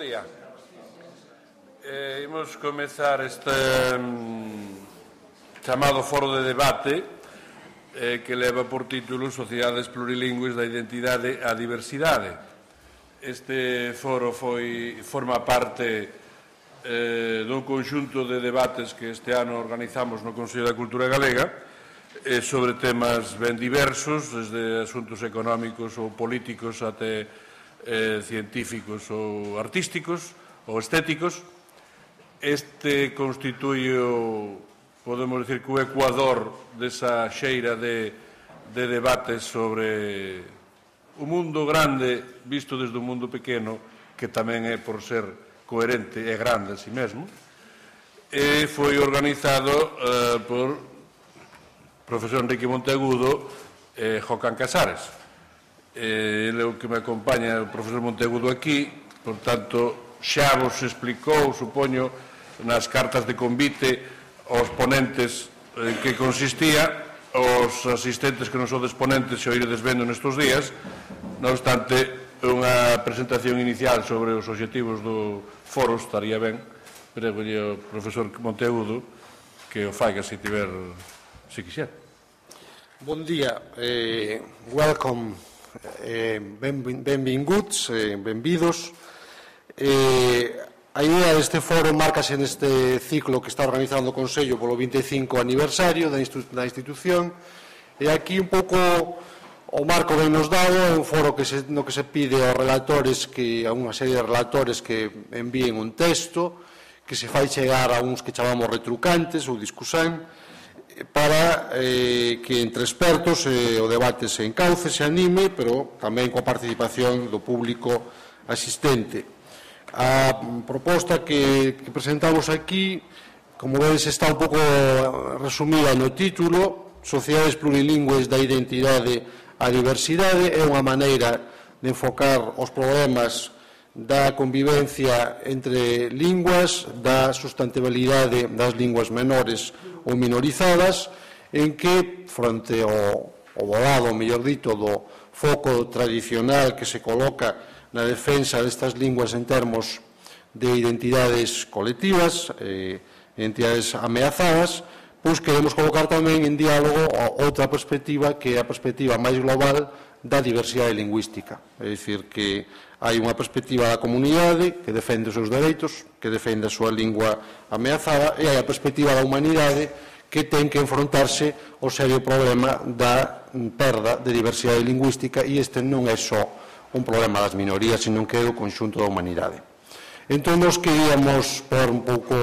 día. Eh, imos comezar este mm, chamado foro de debate eh, que leva por título Sociedades plurilingües da identidade á diversidade. Este foro foi, forma parte eh, dun conxunto de debates que este ano organizamos no Consello da Cultura Galega eh, sobre temas ben diversos, desde asuntos económicos ou políticos até eh, científicos ou artísticos ou estéticos. Este constitui o, podemos decir, que o ecuador desa xeira de, de debates sobre o mundo grande visto desde o mundo pequeno, que tamén é por ser coherente e grande a si mesmo, e foi organizado eh, por profesor Enrique Monteagudo e eh, Casares eh, ele é o que me acompaña o profesor Montegudo aquí, por tanto, xa vos explicou, supoño, nas cartas de convite aos ponentes eh, que consistía os asistentes que non son ponentes se o iredes vendo nestes días, non obstante, unha presentación inicial sobre os objetivos do foro estaría ben, pero o profesor Monteagudo que o faiga se tiver se quixer. Bon día, Eh, welcome eh, ben, benvinguts, eh, benvidos. Eh, a idea deste foro marcase neste ciclo que está organizando o Consello polo 25 aniversario da, institu da institución e aquí un pouco o marco ben nos dado é un foro que se, no que se pide aos relatores que a unha serie de relatores que envíen un texto que se fai chegar a uns que chamamos retrucantes ou discusan para eh, que entre expertos eh, o debate se encauce, se anime, pero tamén coa participación do público asistente. A proposta que, que presentamos aquí, como vedes, está un pouco eh, resumida no título, Sociedades Plurilingües da Identidade á Diversidade, é unha maneira de enfocar os problemas da convivencia entre linguas, da sustentabilidade das linguas menores ou minorizadas, en que, fronte ao, ao volado, mellor dito, do foco tradicional que se coloca na defensa destas linguas en termos de identidades colectivas, eh, entidades ameazadas, pois queremos colocar tamén en diálogo outra perspectiva que é a perspectiva máis global da diversidade lingüística. É dicir, que hai unha perspectiva da comunidade que defende os seus dereitos, que defende a súa lingua ameazada, e hai a perspectiva da humanidade que ten que enfrontarse ao serio problema da perda de diversidade lingüística e este non é só un problema das minorías, senón que é o conxunto da humanidade. Entón, nos queríamos pôr un pouco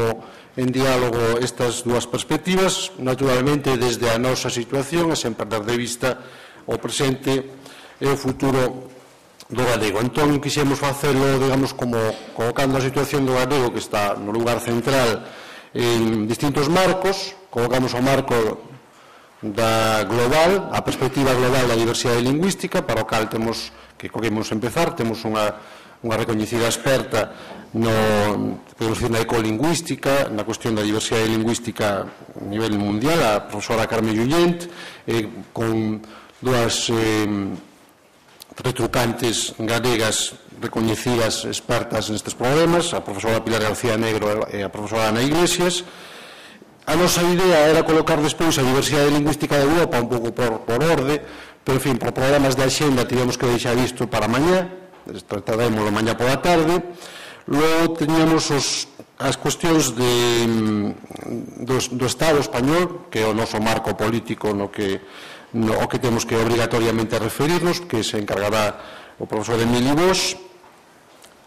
en diálogo estas dúas perspectivas, naturalmente desde a nosa situación e sen perder de vista o presente e o futuro do galego. Entón, quixemos facelo, digamos, como colocando a situación do galego que está no lugar central en distintos marcos, colocamos o marco da global, a perspectiva global da diversidade lingüística, para o cal temos que coquemos empezar, temos unha, unha recoñecida experta no, podemos dicir, na ecolingüística, na cuestión da diversidade lingüística a nivel mundial, a profesora Carmen Llullent, eh, con dúas eh, retrucantes galegas recoñecidas expertas nestes problemas, a profesora Pilar García Negro e a profesora Ana Iglesias. A nosa idea era colocar despois a diversidade lingüística de Europa un pouco por, por orde, pero, en fin, por problemas de axenda tivemos que deixar isto para mañá, tratámoslo mañá pola tarde. Logo teníamos os, as cuestións de, mm, do, do Estado español, que é o noso marco político no que no, o que temos que obrigatoriamente referirnos, que se encargará o profesor Emilio Bosch,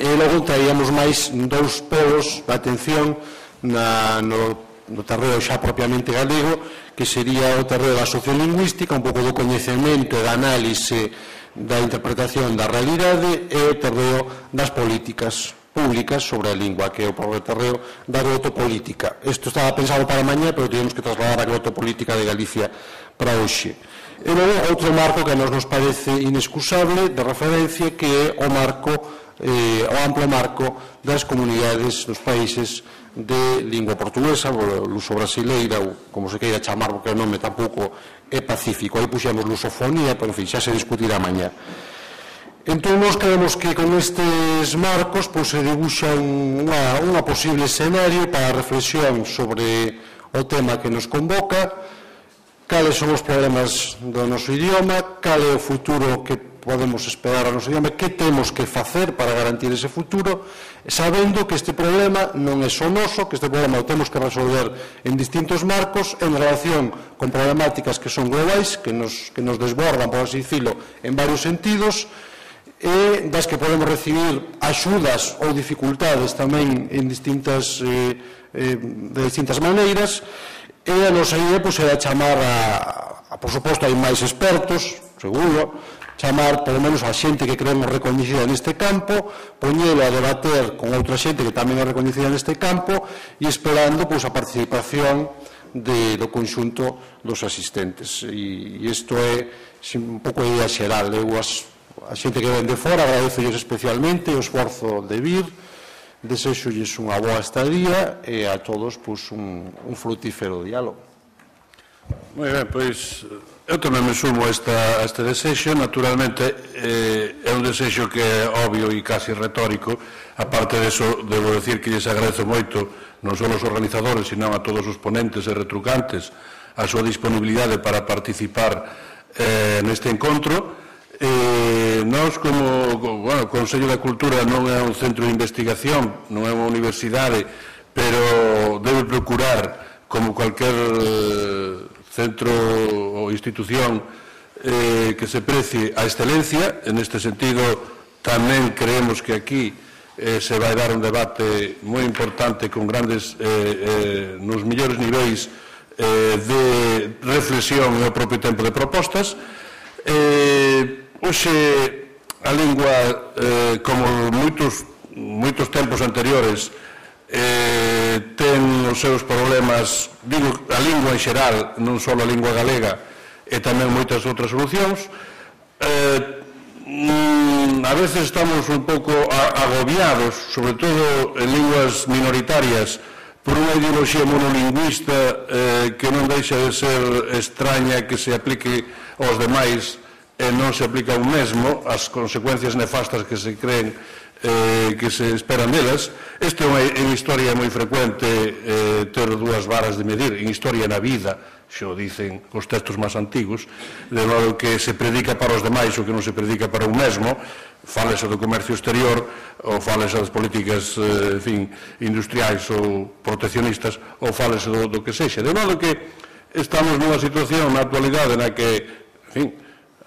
e logo traíamos máis dous polos de atención na, no no terreo xa propiamente galego, que sería o terreo da sociolingüística, un pouco do coñecemento e da análise da interpretación da realidade e o terreo das políticas públicas sobre a lingua, que é o terreo da agrotopolítica. Isto estaba pensado para mañá, pero tivemos que trasladar a agrotopolítica de Galicia para hoxe. E logo outro marco que nos nos parece inexcusable de referencia que é o marco eh, o amplo marco das comunidades dos países de lingua portuguesa, luso-brasileira ou como se queira chamar, porque o nome tampouco é pacífico. Aí puxemos lusofonía, pero en fin, xa se discutirá mañá. Entón, nos creemos que con estes marcos pois, se dibuxa unha, unha posible escenario para a reflexión sobre o tema que nos convoca, cales son os problemas do noso idioma, cal é o futuro que podemos esperar ao noso idioma, que temos que facer para garantir ese futuro, sabendo que este problema non é só noso, que este problema o temos que resolver en distintos marcos, en relación con problemáticas que son globais, que nos, que nos desbordan, por así dicilo, en varios sentidos, e das que podemos recibir axudas ou dificultades tamén en distintas, eh, eh, de distintas maneiras, E a nosa idea pois, era chamar a, a, por suposto, hai máis expertos, seguro, chamar polo menos a xente que creemos recoñecida neste campo, poñelo a debater con outra xente que tamén é recoñecida neste campo e esperando pois, a participación de, do conxunto dos asistentes. E isto é un pouco idea xeral. Eu as, a xente que ven de fora agradezo especialmente o esforzo de vir, Desexolles unha boa estadía e a todos pois, un, un frutífero diálogo. Moi ben, pois eu tamén me sumo a, esta, a este desexo. Naturalmente, eh, é un desexo que é obvio e casi retórico. A parte deso, debo decir que lles agradezo moito non só aos organizadores, sino a todos os ponentes e retrucantes a súa disponibilidade para participar eh, neste encontro Eh, nós como bueno, o Consello da Cultura non é un centro de investigación, non é unha universidade, pero debe procurar como cualquier eh, centro ou institución eh, que se precie a excelencia. En este sentido, tamén creemos que aquí eh, se vai dar un debate moi importante con grandes, eh, eh, nos millores niveis eh, de reflexión e o propio tempo de propostas. Eh, Hoxe a lingua, eh, como moitos, moitos tempos anteriores, eh, ten os seus problemas, digo, a lingua en xeral, non só a lingua galega, e tamén moitas outras solucións. Eh, mm, a veces estamos un pouco agobiados, sobre todo en linguas minoritarias, por unha ideoloxía monolingüista eh, que non deixa de ser extraña que se aplique aos demais e non se aplica un mesmo as consecuencias nefastas que se creen eh, que se esperan delas. isto é unha, historia moi frecuente eh, ter dúas varas de medir. En historia na vida, xo dicen os textos máis antigos, de modo que se predica para os demais o que non se predica para un mesmo, falese do comercio exterior ou falese das políticas eh, en fin, industriais ou proteccionistas ou falese do, do que sexa. De modo que estamos nunha situación na actualidade na que, en fin,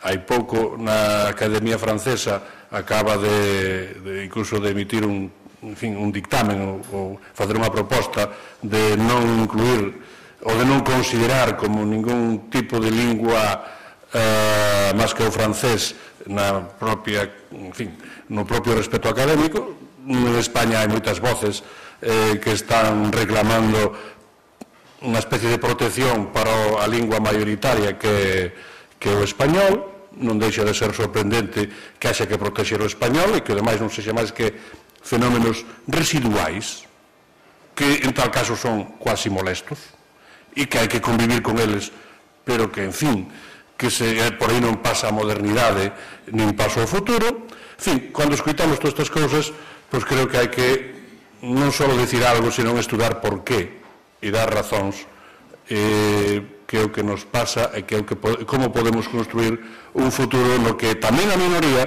hai pouco na Academia Francesa acaba de, de incluso de emitir un, en fin, un dictamen ou, ou facer unha proposta de non incluir ou de non considerar como ningún tipo de lingua eh, máis que o francés na propia, en fin, no propio respeto académico. En España hai moitas voces eh, que están reclamando unha especie de protección para a lingua maioritaria que, que o español non deixa de ser sorprendente que haxa que proteger o español e que, ademais, non sexa máis que fenómenos residuais que, en tal caso, son quasi molestos e que hai que convivir con eles, pero que, en fin, que se, eh, por aí non pasa a modernidade nin pasa o futuro. En fin, cando escuitamos todas estas cousas, pois creo que hai que non só dicir algo, senón estudar por qué e dar razóns eh, que é o que nos pasa e que é o que como podemos construir un futuro no que tamén a minoría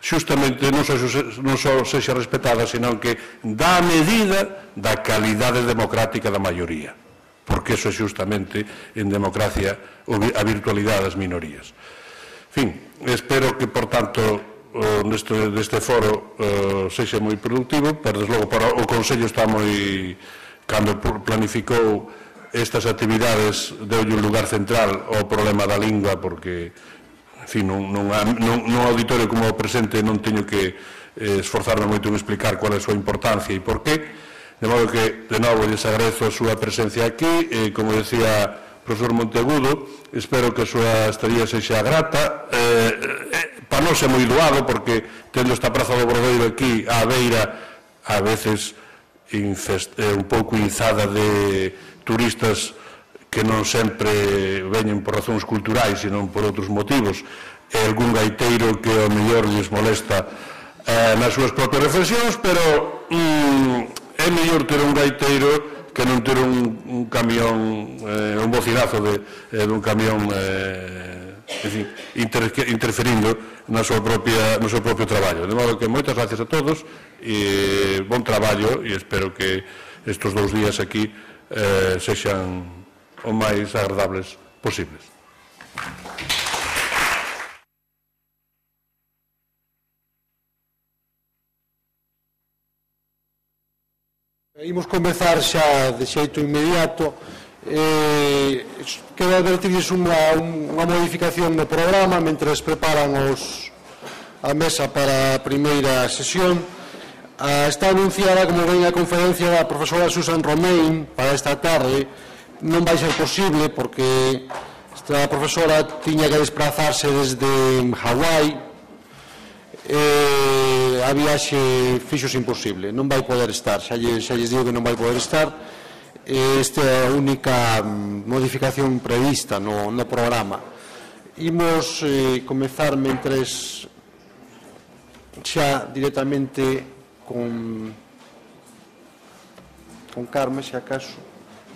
xustamente non só, non só sexa respetada, senón que dá medida da calidade democrática da maioría. Porque eso é xustamente en democracia a virtualidade das minorías. Fin, espero que, por tanto, neste, neste foro eh, sexa moi productivo, pero deslogo para o Consello está moi cando planificou estas actividades deulle un lugar central ao problema da lingua porque en fin, nun, nun, non, nun auditorio como o presente non teño que eh, esforzarme moito en explicar cual é a súa importancia e por qué. De modo que de novo lles agradezo a súa presencia aquí e como decía o profesor Montegudo espero que a súa estadía sexa grata. Eh, eh, para nós é moi doado porque tendo esta praza do Bordeiro aquí á beira a veces infest, eh, un pouco izada de turistas que non sempre veñen por razóns culturais, senón por outros motivos, e algún gaiteiro que ao mellor lles molesta eh, nas súas propias reflexións, pero mm, é mellor ter un gaiteiro que non ter un, un camión, eh, un bocinazo de, eh, dun camión eh, en fin, inter, interferindo na súa propia, no seu propio traballo. De modo que moitas gracias a todos, e eh, bon traballo, e espero que estes dous días aquí eh, sexan o máis agradables posibles. Imos comezar xa de xeito inmediato eh, quero advertirles unha, unha modificación do programa Mentre preparan os, a mesa para a primeira sesión Ah, está anunciada, como ven, a conferencia da profesora Susan Romain para esta tarde. Non vai ser posible porque esta profesora tiña que desplazarse desde Hawái. Eh, a viaxe fixos imposible. Non vai poder estar. Xa, lle, xa lles digo que non vai poder estar. Eh, esta é a única mm, modificación prevista no, no programa. Imos eh, comezar mentres xa directamente con, con Carme, se acaso,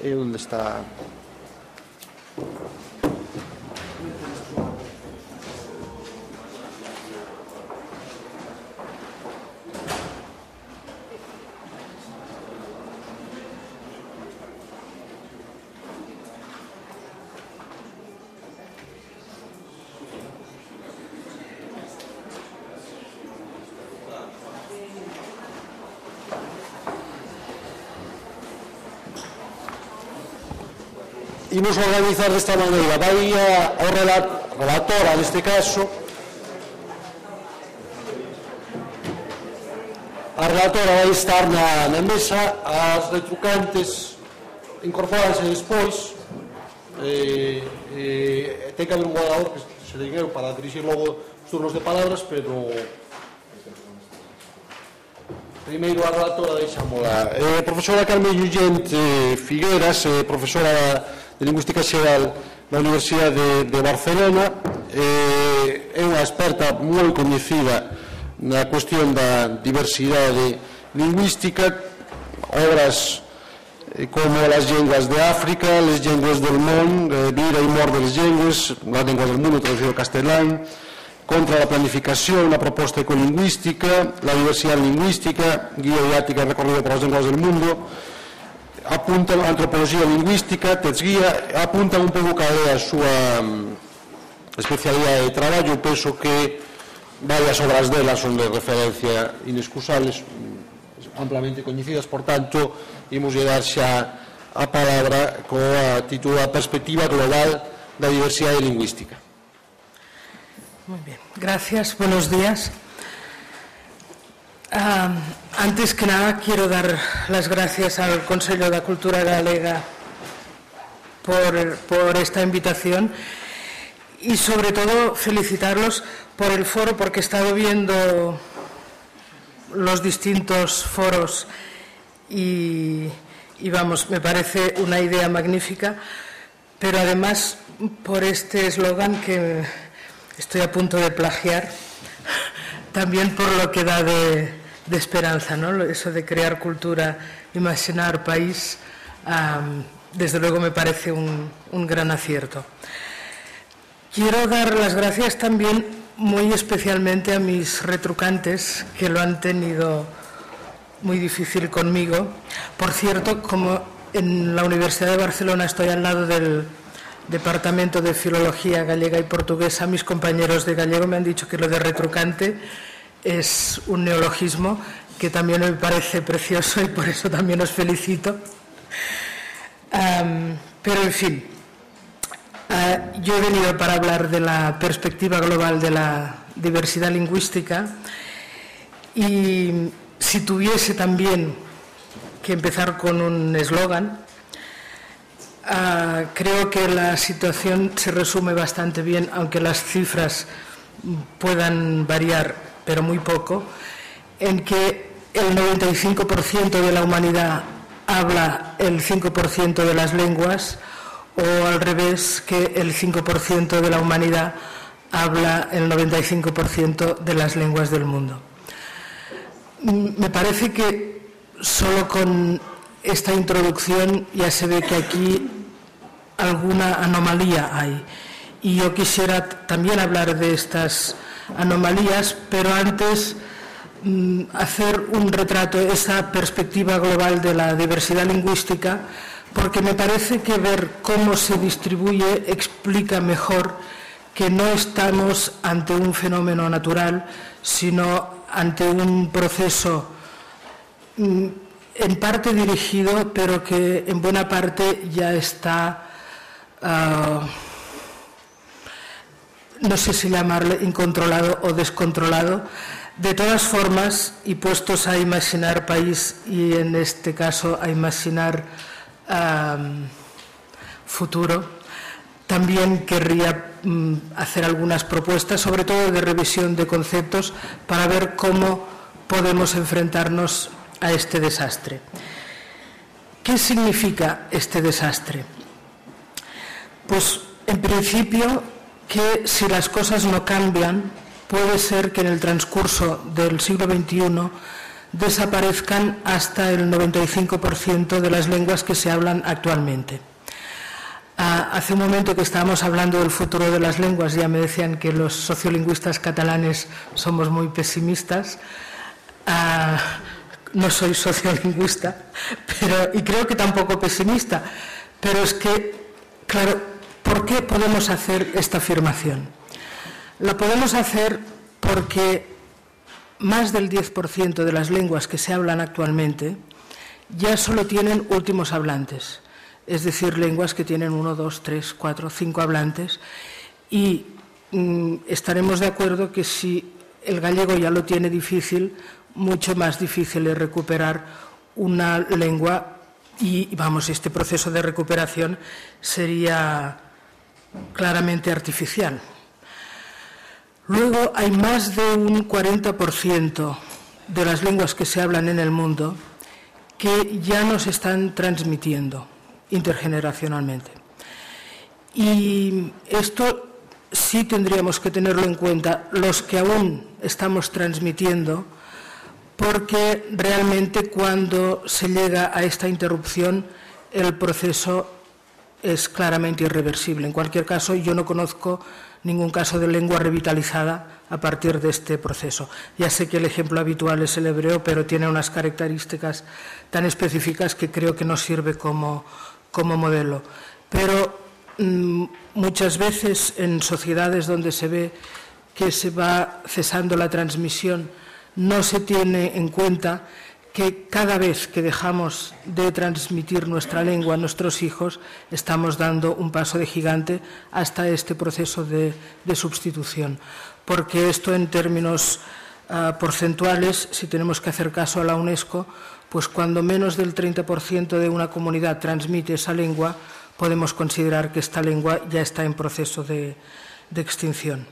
é onde está? imos organizar desta maneira. Vai a, ao relatora neste caso, a relatora vai estar na, na mesa, as retrucantes incorporanse despois, eh, eh, ten que haber un guardador que se deñeu para dirigir logo os turnos de palabras, pero Primeiro a relatora deixámola. Eh, profesora Carmen Lluyente Figueras, eh, profesora de Lingüística Xeral da Universidade de, de Barcelona. Eh, é unha experta moi coñecida na cuestión da diversidade lingüística, obras eh, como las lenguas de África, les lenguas del món, eh, vida e mort de les lenguas, las lenguas del mundo traducido al castelán, contra la planificación, la proposta ecolingüística, la diversidad lingüística, guía didáctica recorrida por las lenguas del mundo, apuntan a antropoloxía lingüística, Tetsguía, apuntan un pouco cal é a súa mm, especialidade de traballo, penso que varias obras dela son de referencia inexcusables, mm, amplamente coñecidas, por tanto, imos dar xa a palabra coa titula Perspectiva Global da Diversidade Lingüística. Muy bien, gracias, buenos días. Antes que nada quiero dar las gracias al Consejo de Cultura Galega por, esta invitación y sobre todo felicitarlos por el foro porque he estado viendo los distintos foros y, vamos, me parece una idea magnífica, pero además por este eslogan que estoy a punto de plagiar, también por lo que da de, de esperanza, ¿no? Eso de crear cultura, imaginar país, desde luego me parece un, un gran acierto. Quiero dar las gracias también muy especialmente a mis retrucantes que lo han tenido muy difícil conmigo. Por cierto, como en la Universidad de Barcelona estoy al lado del Departamento de Filología Gallega y Portuguesa, mis compañeros de gallego me han dicho que lo de retrucante es un neologismo que también me parece precioso y por eso también os felicito. Pero, en fin, uh, yo he venido para hablar de la perspectiva global de la diversidad lingüística y si tuviese también que empezar con un eslogan, uh, creo que la situación se resume bastante bien, aunque las cifras puedan variar pero muy poco, en que el 95% de la humanidad habla el 5% de las lenguas, o al revés que el 5% de la humanidad habla el 95% de las lenguas del mundo. Me parece que solo con esta introducción ya se ve que aquí alguna anomalía hay. Y yo quisiera también hablar de estas anomalías, pero antes mm, hacer un retrato, esa perspectiva global de la diversidad lingüística, porque me parece que ver cómo se distribuye explica mejor que no estamos ante un fenómeno natural, sino ante un proceso mm, en parte dirigido, pero que en buena parte ya está, ah, no sé si llamarle incontrolado o descontrolado. De todas formas, y puestos a imaginar país y en este caso a imaginar futuro, también querría mm, hacer algunas propuestas, sobre todo de revisión de conceptos, para ver cómo podemos enfrentarnos a este desastre. ¿Qué significa este desastre? Pues en principio que si las cosas no cambian, puede ser que en el transcurso del siglo XXI desaparezcan hasta el 95% de las lenguas que se hablan actualmente. Ah, hace un momento que estábamos hablando del futuro de las lenguas, ya me decían que los sociolingüistas catalanes somos muy pesimistas. Ah, no soy sociolingüista, pero, y creo que tampoco pesimista, pero es que, claro, ¿por qué podemos hacer esta afirmación? La podemos hacer porque más del 10% de las lenguas que se hablan actualmente ya solo tienen últimos hablantes, es decir, lenguas que tienen uno, dos, tres, cuatro, cinco hablantes, y mm, estaremos de acuerdo que si el gallego ya lo tiene difícil, mucho más difícil es recuperar una lengua y, vamos, este proceso de recuperación sería claramente artificial. Luego hay más de un 40% de las lenguas que se hablan en el mundo que ya nos están transmitiendo intergeneracionalmente. Y esto sí tendríamos que tenerlo en cuenta, los que aún estamos transmitiendo, porque realmente cuando se llega a esta interrupción el proceso es claramente irreversible. En cualquier caso, yo no conozco ningún caso de lengua revitalizada a partir de este proceso. Ya sé que el ejemplo habitual es el hebreo, pero tiene unas características tan específicas que creo que no sirve como, como modelo. Pero mm, muchas veces en sociedades donde se ve que se va cesando la transmisión, no se tiene en cuenta que cada vez que dejamos de transmitir nuestra lengua a nuestros hijos, estamos dando un paso de gigante hasta este proceso de, sustitución. Porque esto en términos ah, porcentuales, si tenemos que hacer caso a la UNESCO, pues cuando menos del 30% de una comunidad transmite esa lengua, podemos considerar que esta lengua ya está en proceso de, de extinción.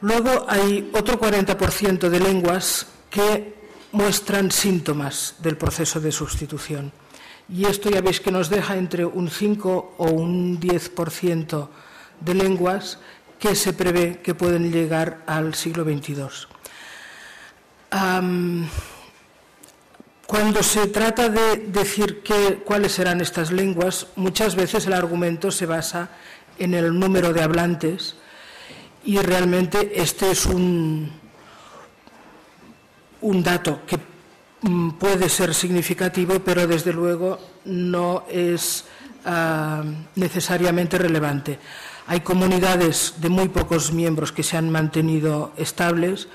Luego hay otro 40% de lenguas que muestran síntomas del proceso de sustitución. Y esto ya veis que nos deja entre un 5 o un 10% de lenguas que se prevé que pueden llegar al siglo XXII. cuando se trata de decir cuáles serán estas lenguas, muchas veces el argumento se basa en el número de hablantes y realmente este es un, un dato que mm, puede ser significativo, pero desde luego no es ah, necesariamente relevante. Hay comunidades de muy pocos miembros que se han mantenido estables.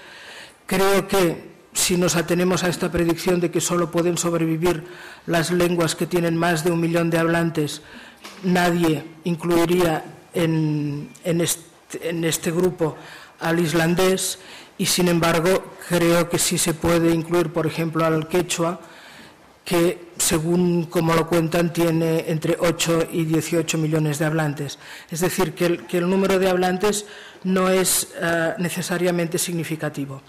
Creo que si nos atenemos a esta predicción de que solo pueden sobrevivir las lenguas que tienen más de un millón de hablantes, nadie incluiría en, este, en este grupo al islandés y sin embargo creo que sí se puede incluir, por ejemplo, al quechua, que según como lo cuentan tiene entre 8 y 18 millones de hablantes. Es decir, que el, número de hablantes no es eh, necesariamente significativo.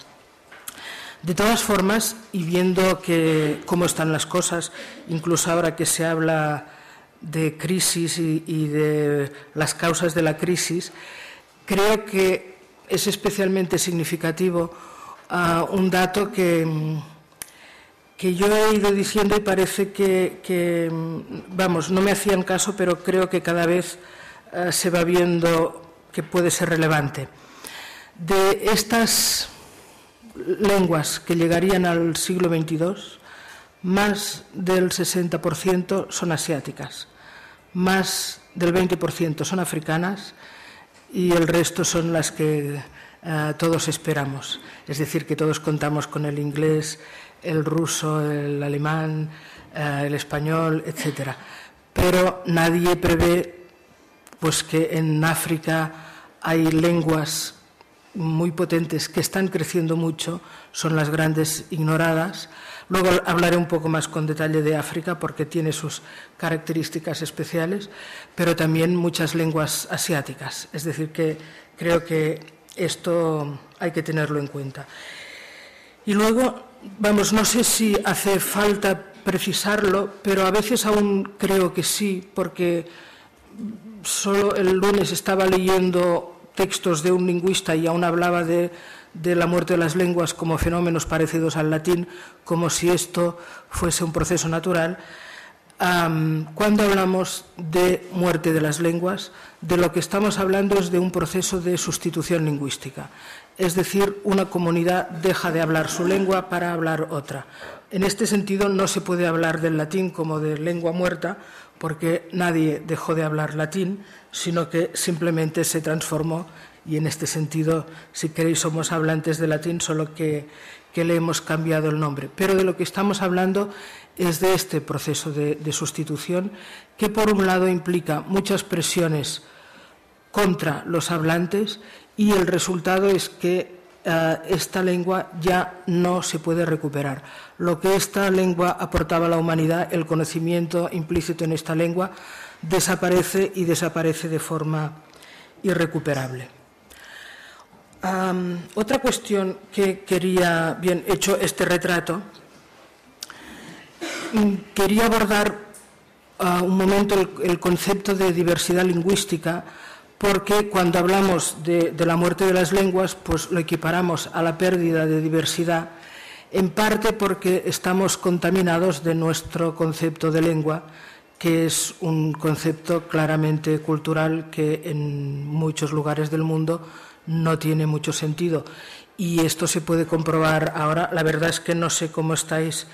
De todas formas, y viendo que, cómo están las cosas, incluso ahora que se habla de crisis y, de las causas de la crisis, creo que es especialmente significativo ah, un dato que, que, yo he ido diciendo y parece que, vamos, no me hacían caso, pero creo que cada vez ah, se va viendo que puede ser relevante. De estas lenguas que llegarían al siglo XXII, más del 60% son asiáticas, más del 20% son africanas y el resto son las que eh, todos esperamos. Es decir, que todos contamos con el inglés, el ruso, el alemán, eh, el español, etc. Pero nadie prevé pues, que en África hay lenguas muy potentes que están creciendo mucho, son las grandes ignoradas. Luego hablaré un poco más con detalle de África porque tiene sus características especiales, pero también muchas lenguas asiáticas. Es decir, que creo que esto hay que tenerlo en cuenta. Y luego, vamos, no sé si hace falta precisarlo, pero a veces aún creo que sí, porque solo el lunes estaba leyendo textos de un lingüista y aún hablaba de, la muerte de las lenguas como fenómenos parecidos al latín, como si esto fuese un proceso natural. cuando hablamos de muerte de las lenguas, de lo que estamos hablando es de un proceso de sustitución lingüística. Es decir, una comunidad deja de hablar su lengua para hablar otra. En este sentido, no se puede hablar del latín como de lengua muerta, porque nadie dejó de hablar latín, sino que simplemente se transformó y en este sentido, si queréis, somos hablantes de latín, solo que, le hemos cambiado el nombre. Pero de lo que estamos hablando es de este proceso de, sustitución que, por un lado, implica muchas presiones contra los hablantes y el resultado es que eh, esta lengua ya no se puede recuperar. Lo que esta lengua aportaba a la humanidad, el conocimiento implícito en esta lengua, desaparece y desaparece de forma irrecuperable. Otra cuestión que quería, bien hecho este retrato, mm, quería abordar ah, un momento el, concepto de diversidad lingüística, porque cuando hablamos de, de, la muerte de las lenguas, pues lo equiparamos a la pérdida de diversidad, en parte porque estamos contaminados de nuestro concepto de lengua, que es un concepto claramente cultural que en muchos lugares del mundo no tiene mucho sentido. Y esto se puede comprobar ahora. La verdad es que no sé cómo estáis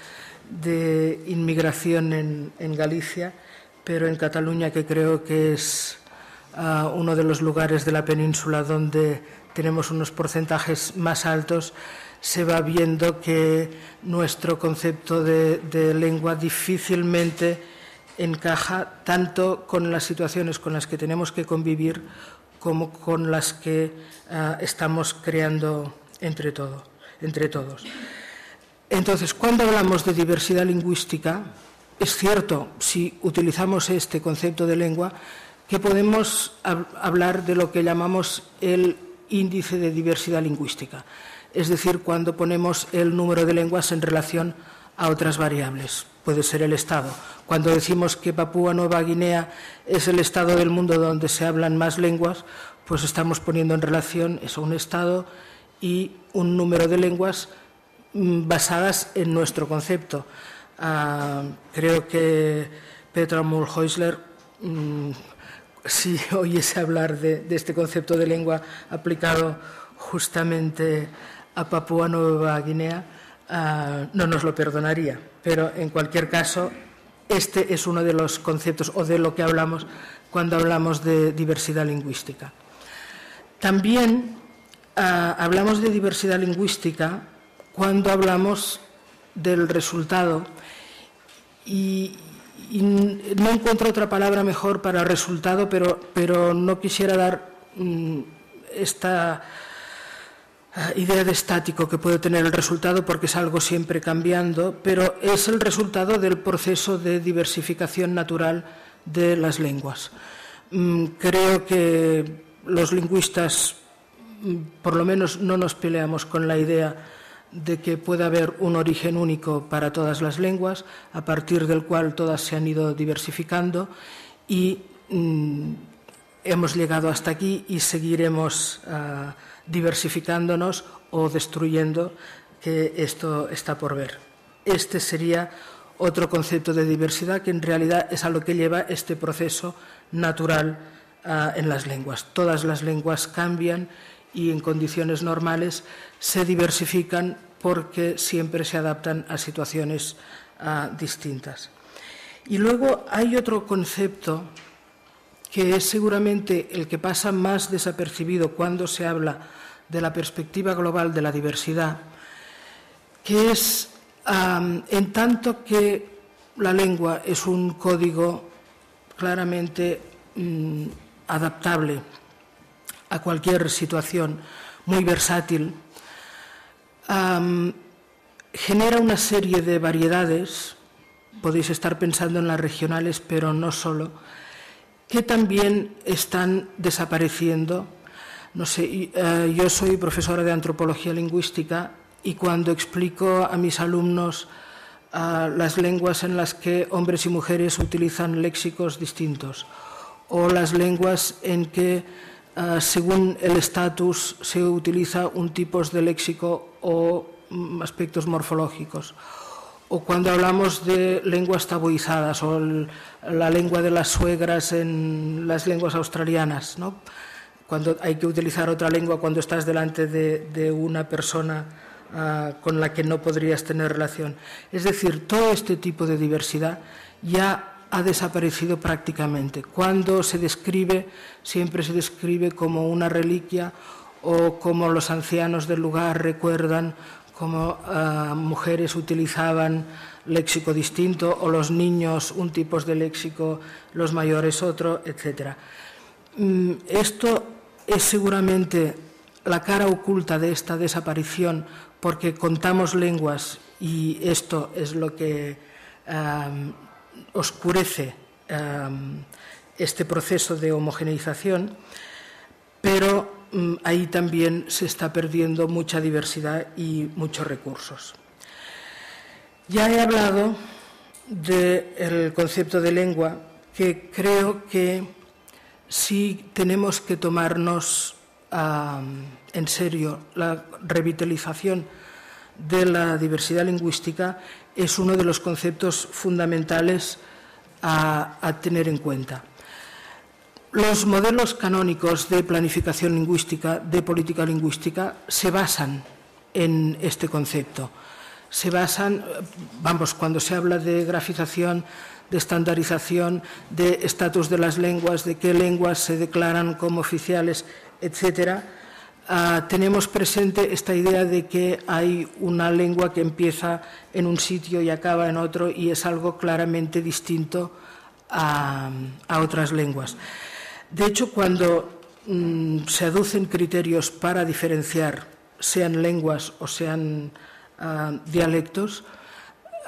de inmigración en, Galicia, pero en Cataluña, que creo que es ah, uno de los lugares de la península donde tenemos unos porcentajes más altos, se va viendo que nuestro concepto de lengua difícilmente encaja tanto con las situaciones con las que tenemos que convivir como con las que ah, estamos creando entre, todo, entre todos. Entonces, cuando hablamos de diversidad lingüística, es cierto, si utilizamos este concepto de lengua, que podemos hablar de lo que llamamos el índice de diversidad lingüística, es decir, cuando ponemos el número de lenguas en relación a otras variables. Puede ser el Estado. Cuando decimos que Papúa Nueva Guinea es el Estado del mundo donde se hablan más lenguas, pues estamos poniendo en relación eso, un Estado y un número de lenguas mm, basadas en nuestro concepto. Ah, creo que Petra Mulhoisler, mm, si oyese hablar de, este concepto de lengua aplicado justamente a Papúa Nueva Guinea, Ah, no nos lo perdonaría. Pero en cualquier caso, este es uno de los conceptos o de lo que hablamos cuando hablamos de diversidad lingüística. También ah, hablamos de diversidad lingüística cuando hablamos del resultado y, no encuentro otra palabra mejor para resultado, pero, pero no quisiera dar mm, esta idea de estático que puede tener el resultado porque es algo siempre cambiando, pero es el resultado del proceso de diversificación natural de las lenguas. Mm, creo que los lingüistas, mm, por lo menos, no nos peleamos con la idea de que pueda haber un origen único para todas las lenguas, a partir del cual todas se han ido diversificando y mm, hemos llegado hasta aquí y seguiremos uh, diversificándonos o destruyendo, que esto está por ver. Este sería otro concepto de diversidad que en realidad es a lo que lleva este proceso natural uh, en las lenguas. Todas las lenguas cambian y en condiciones normales se diversifican porque siempre se adaptan a situaciones uh, distintas. Y luego hay otro concepto que es seguramente el que pasa más desapercibido cuando se habla de la perspectiva global de la diversidad, que es en tanto que la lengua es un código claramente um, adaptable a cualquier situación, muy versátil, genera una serie de variedades, podéis estar pensando en las regionales, pero no solo, que también están desapareciendo. No sé, eh, yo soy profesora de antropología lingüística y cuando explico a mis alumnos uh, las lenguas en las que hombres y mujeres utilizan léxicos distintos o las lenguas en que uh, según el estatus se utiliza un tipo de léxico o um, aspectos morfológicos o cuando hablamos de lenguas tabuizadas o la lengua de las suegras en las lenguas australianas, ¿no? cuando hay que utilizar otra lengua cuando estás delante de, una persona uh, con la que no podrías tener relación. Es decir, todo este tipo de diversidad ya ha desaparecido prácticamente. Cuando se describe, siempre se describe como una reliquia o como los ancianos del lugar recuerdan como uh, mujeres utilizaban léxico distinto o los niños un tipo de léxico, los mayores otro, etc. Mm, esto es seguramente la cara oculta de esta desaparición porque contamos lenguas y esto es lo que um, oscurece um, este proceso de homogeneización, pero ahí también se está perdiendo mucha diversidad y muchos recursos. Ya he hablado del concepto de lengua, que creo que sí tenemos que tomarnos en serio la revitalización de la diversidad lingüística es uno de los conceptos fundamentales a tener en cuenta. Los modelos canónicos de planificación lingüística, de política lingüística, se basan en este concepto. Se basan, vamos, cuando se habla de grafización, de estandarización, de estatus de las lenguas, de qué lenguas se declaran como oficiales, etcétera, uh, tenemos presente esta idea de que hay una lengua que empieza en un sitio y acaba en otro y es algo claramente distinto a otras lenguas. De hecho, cuando mm, se aducen criterios para diferenciar, sean lenguas o sean uh, dialectos,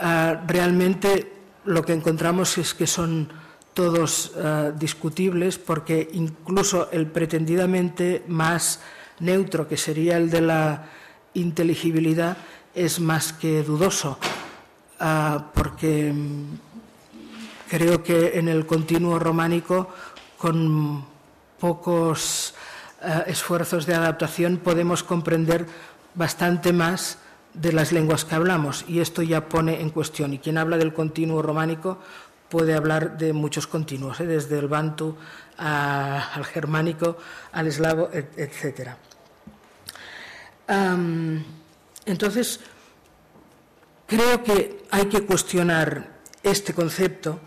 uh, realmente lo que encontramos es que son todos uh, discutibles porque incluso el pretendidamente más neutro, que sería el de la inteligibilidad, es más que dudoso, porque mm, creo que en el continuo románico con pocos uh, esfuerzos de adaptación podemos comprender bastante más de las lenguas que hablamos y esto ya pone en cuestión. Y quien habla del continuo románico puede hablar de muchos continuos, ¿eh? desde el bantu al germánico, al eslavo, etc. Entonces, creo que hay que cuestionar este concepto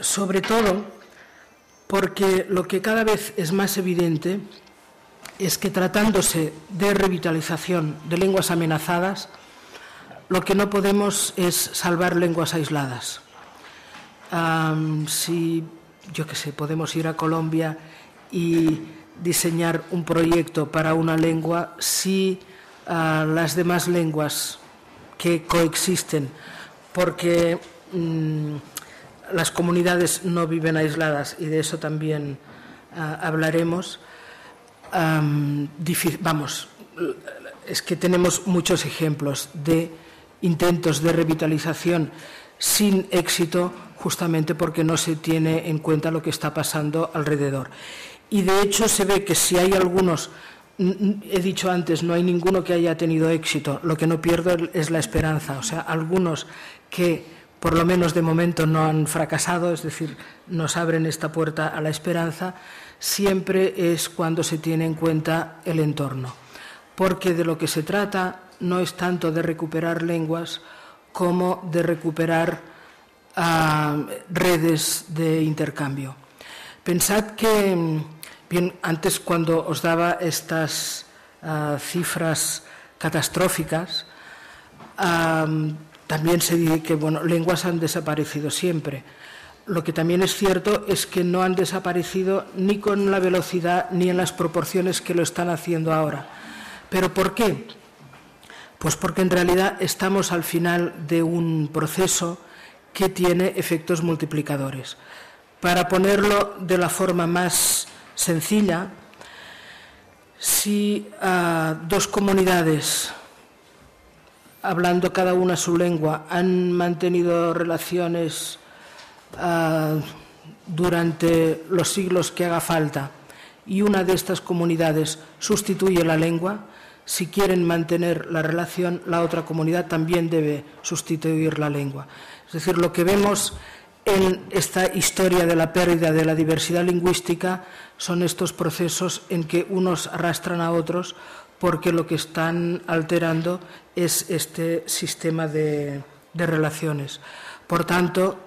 sobre todo porque lo que cada vez es más evidente es que tratándose de revitalización de lenguas amenazadas, lo que no podemos es salvar lenguas aisladas. Si, yo qué sé, podemos ir a Colombia y diseñar un proyecto para una lengua, si uh, las demás lenguas que coexisten, porque um, las comunidades no viven aisladas y de eso también uh, hablaremos. Vamos, es que tenemos muchos ejemplos de intentos de revitalización sin éxito justamente porque no se tiene en cuenta lo que está pasando alrededor. Y de hecho se ve que si hay algunos, he dicho antes, no hay ninguno que haya tenido éxito, lo que no pierdo es la esperanza. O sea, algunos que por lo menos de momento no han fracasado, es decir, nos abren esta puerta a la esperanza, siempre es cuando se tiene en cuenta el entorno. Porque de lo que se trata no es tanto de recuperar lenguas como de recuperar ah, redes de intercambio. Pensad que, bien, antes cuando os daba estas ah, cifras catastróficas, ah, también se dice que bueno, lenguas han desaparecido siempre. Lo que también es cierto es que no han desaparecido ni con la velocidad ni en las proporciones que lo están haciendo ahora. ¿Pero por qué? Pues porque en realidad estamos al final de un proceso que tiene efectos multiplicadores. Para ponerlo de la forma más sencilla, si dos comunidades, hablando cada una su lengua, han mantenido relaciones ah, durante los siglos que haga falta y una de estas comunidades sustituye la lengua, si quieren mantener la relación, la otra comunidad también debe sustituir la lengua. Es decir, lo que vemos en esta historia de la pérdida de la diversidad lingüística son estos procesos en que unos arrastran a otros porque lo que están alterando es este sistema de, de relaciones. Por tanto,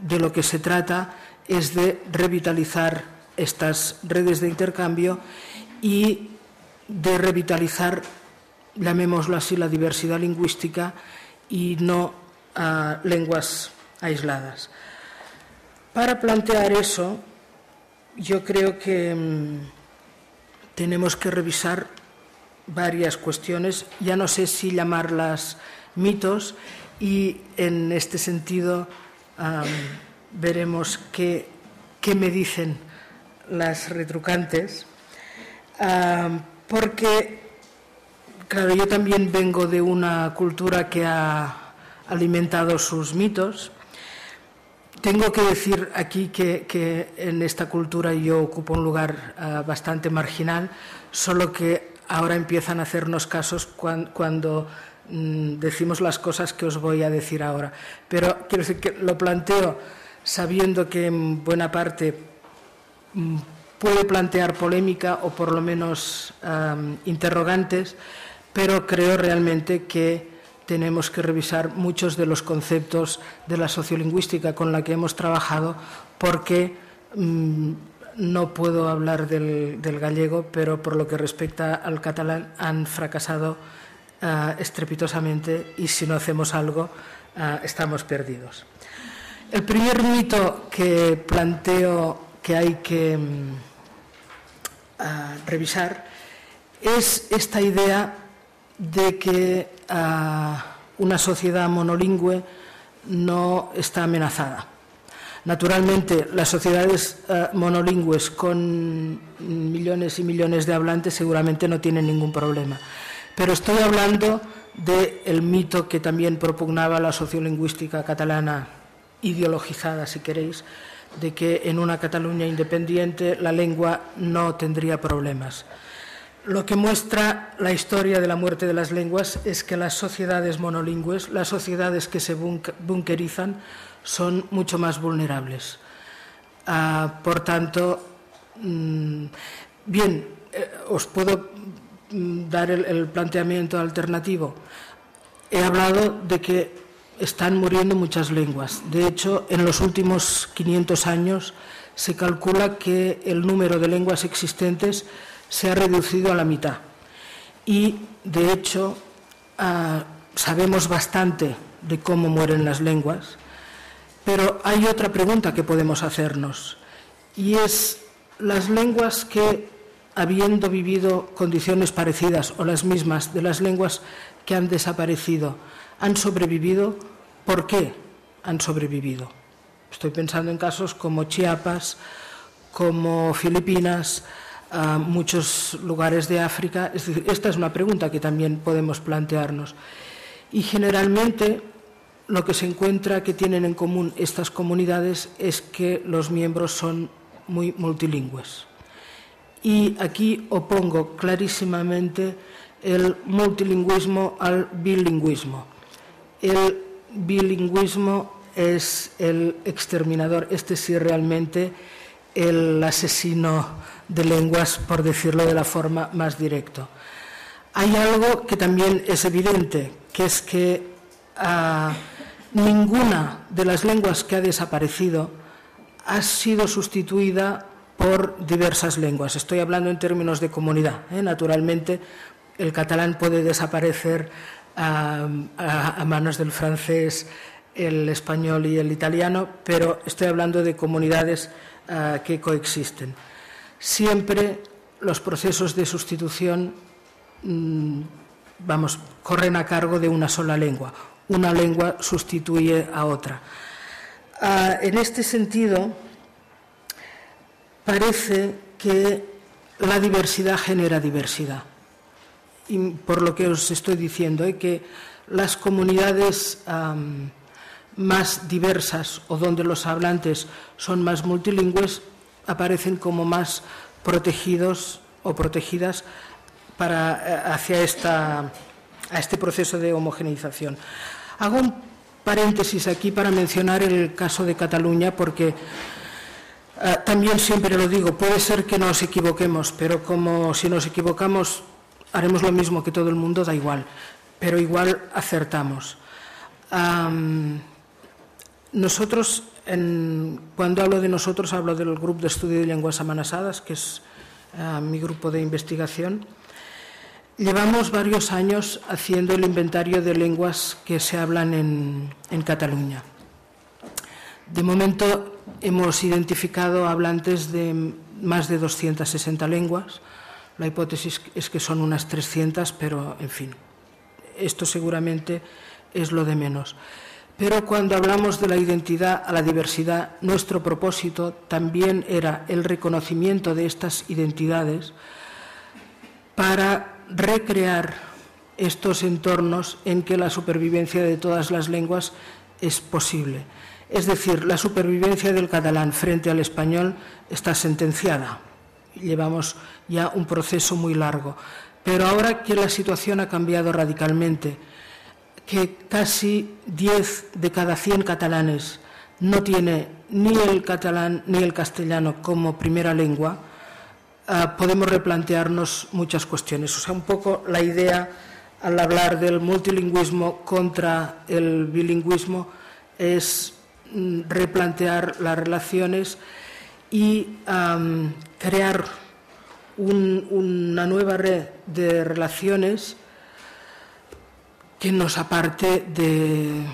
de lo que se trata es de revitalizar estas redes de intercambio y de revitalizar, llamémoslo así, la diversidad lingüística y no lenguas aisladas. Para plantear eso, yo creo que mm, tenemos que revisar varias cuestiones, ya no sé si llamarlas mitos, y en este sentido veremos qué, me dicen las retrucantes porque, claro, yo también vengo de una cultura que ha alimentado sus mitos. Tengo que decir aquí que, en esta cultura yo ocupo un lugar ah, bastante marginal, solo que ahora empiezan a hacernos casos cuando, mm, decimos las cosas que os voy a decir ahora. Pero quiero decir que lo planteo sabiendo que en buena parte mm, puede plantear polémica o por lo menos interrogantes, pero creo realmente que tenemos que revisar muchos de los conceptos de la sociolingüística con la que hemos trabajado porque mm, no puedo hablar del, gallego, pero por lo que respecta al catalán han fracasado ah, estrepitosamente y si no hacemos algo ah, estamos perdidos. El primer mito que planteo que hay que mm, a revisar es esta idea de que ah, una sociedad monolingüe no está amenazada. Naturalmente, las sociedades ah, monolingües con millones y millones de hablantes seguramente no tienen ningún problema. Pero estoy hablando del mito que también propugnaba la sociolingüística catalana, ideologizada, si queréis, de que en una Cataluña independiente la lengua no tendría problemas. Lo que muestra la historia de la muerte de las lenguas es que las sociedades monolingües, las sociedades que se bunkerizan, son mucho más vulnerables. Ah, por tanto, mm, bien, eh, os puedo mm, dar el planteamiento alternativo. He hablado de que están muriendo muchas lenguas. De hecho, en los últimos 500 años se calcula que el número de lenguas existentes se ha reducido a la mitad. Y, de hecho, ah, sabemos bastante de cómo mueren las lenguas, pero hay otra pregunta que podemos hacernos, y es las lenguas que, habiendo vivido condiciones parecidas o las mismas de las lenguas que han desaparecido, han sobrevivido, ¿por qué han sobrevivido? Estoy pensando en casos como Chiapas, como Filipinas, muchos lugares de África. Es decir, esta es una pregunta que también podemos plantearnos. Y generalmente lo que se encuentra que tienen en común estas comunidades es que los miembros son muy multilingües. Y aquí opongo clarísimamente el multilingüismo al bilingüismo. El bilingüismo es el exterminador, este sí realmente el asesino de lenguas, por decirlo de la forma más directa. Hay algo que también es evidente, que es que ah, ninguna de las lenguas que ha desaparecido ha sido sustituida por diversas lenguas. Estoy hablando en términos de comunidad. ¿eh? Naturalmente, el catalán puede desaparecer a, manos del francés, el español y el italiano, pero estoy hablando de comunidades ah, que coexisten. Siempre los procesos de sustitución mm, vamos, corren a cargo de una sola lengua. Una lengua sustituye a otra. Ah, en este sentido, parece que la diversidad genera diversidad por lo que os estoy diciendo, ¿eh? que las comunidades más diversas o donde los hablantes son más multilingües aparecen como más protegidos o protegidas para, eh, hacia esta, a este proceso de homogeneización. Hago un paréntesis aquí para mencionar el caso de Cataluña porque eh, también siempre lo digo, puede ser que nos equivoquemos, pero como si nos equivocamos haremos lo mismo que todo el mundo, da igual, pero igual acertamos. nosotros, cuando hablo de nosotros, hablo del Grupo de Estudio de Lenguas Amanasadas, que es ah, mi grupo de investigación. Llevamos varios años haciendo el inventario de lenguas que se hablan en Cataluña. De momento hemos identificado hablantes de más de 260 lenguas la hipótesis es que son unas 300, pero en fin, esto seguramente es lo de menos. Pero cuando hablamos de la identidad a la diversidad, nuestro propósito también era el reconocimiento de estas identidades para recrear estos entornos en que la supervivencia de todas las lenguas es posible. Es decir, la supervivencia del catalán frente al español está sentenciada. Llevamos ya un proceso muy largo. Pero ahora que la situación ha cambiado radicalmente, que casi 10 de cada 100 catalanes no tiene ni el catalán ni el castellano como primera lengua, ah, podemos replantearnos muchas cuestiones. O sea, un poco la idea al hablar del multilingüismo contra el bilingüismo es mm, replantear las relaciones y crear una nueva red de relaciones que nos aparte de,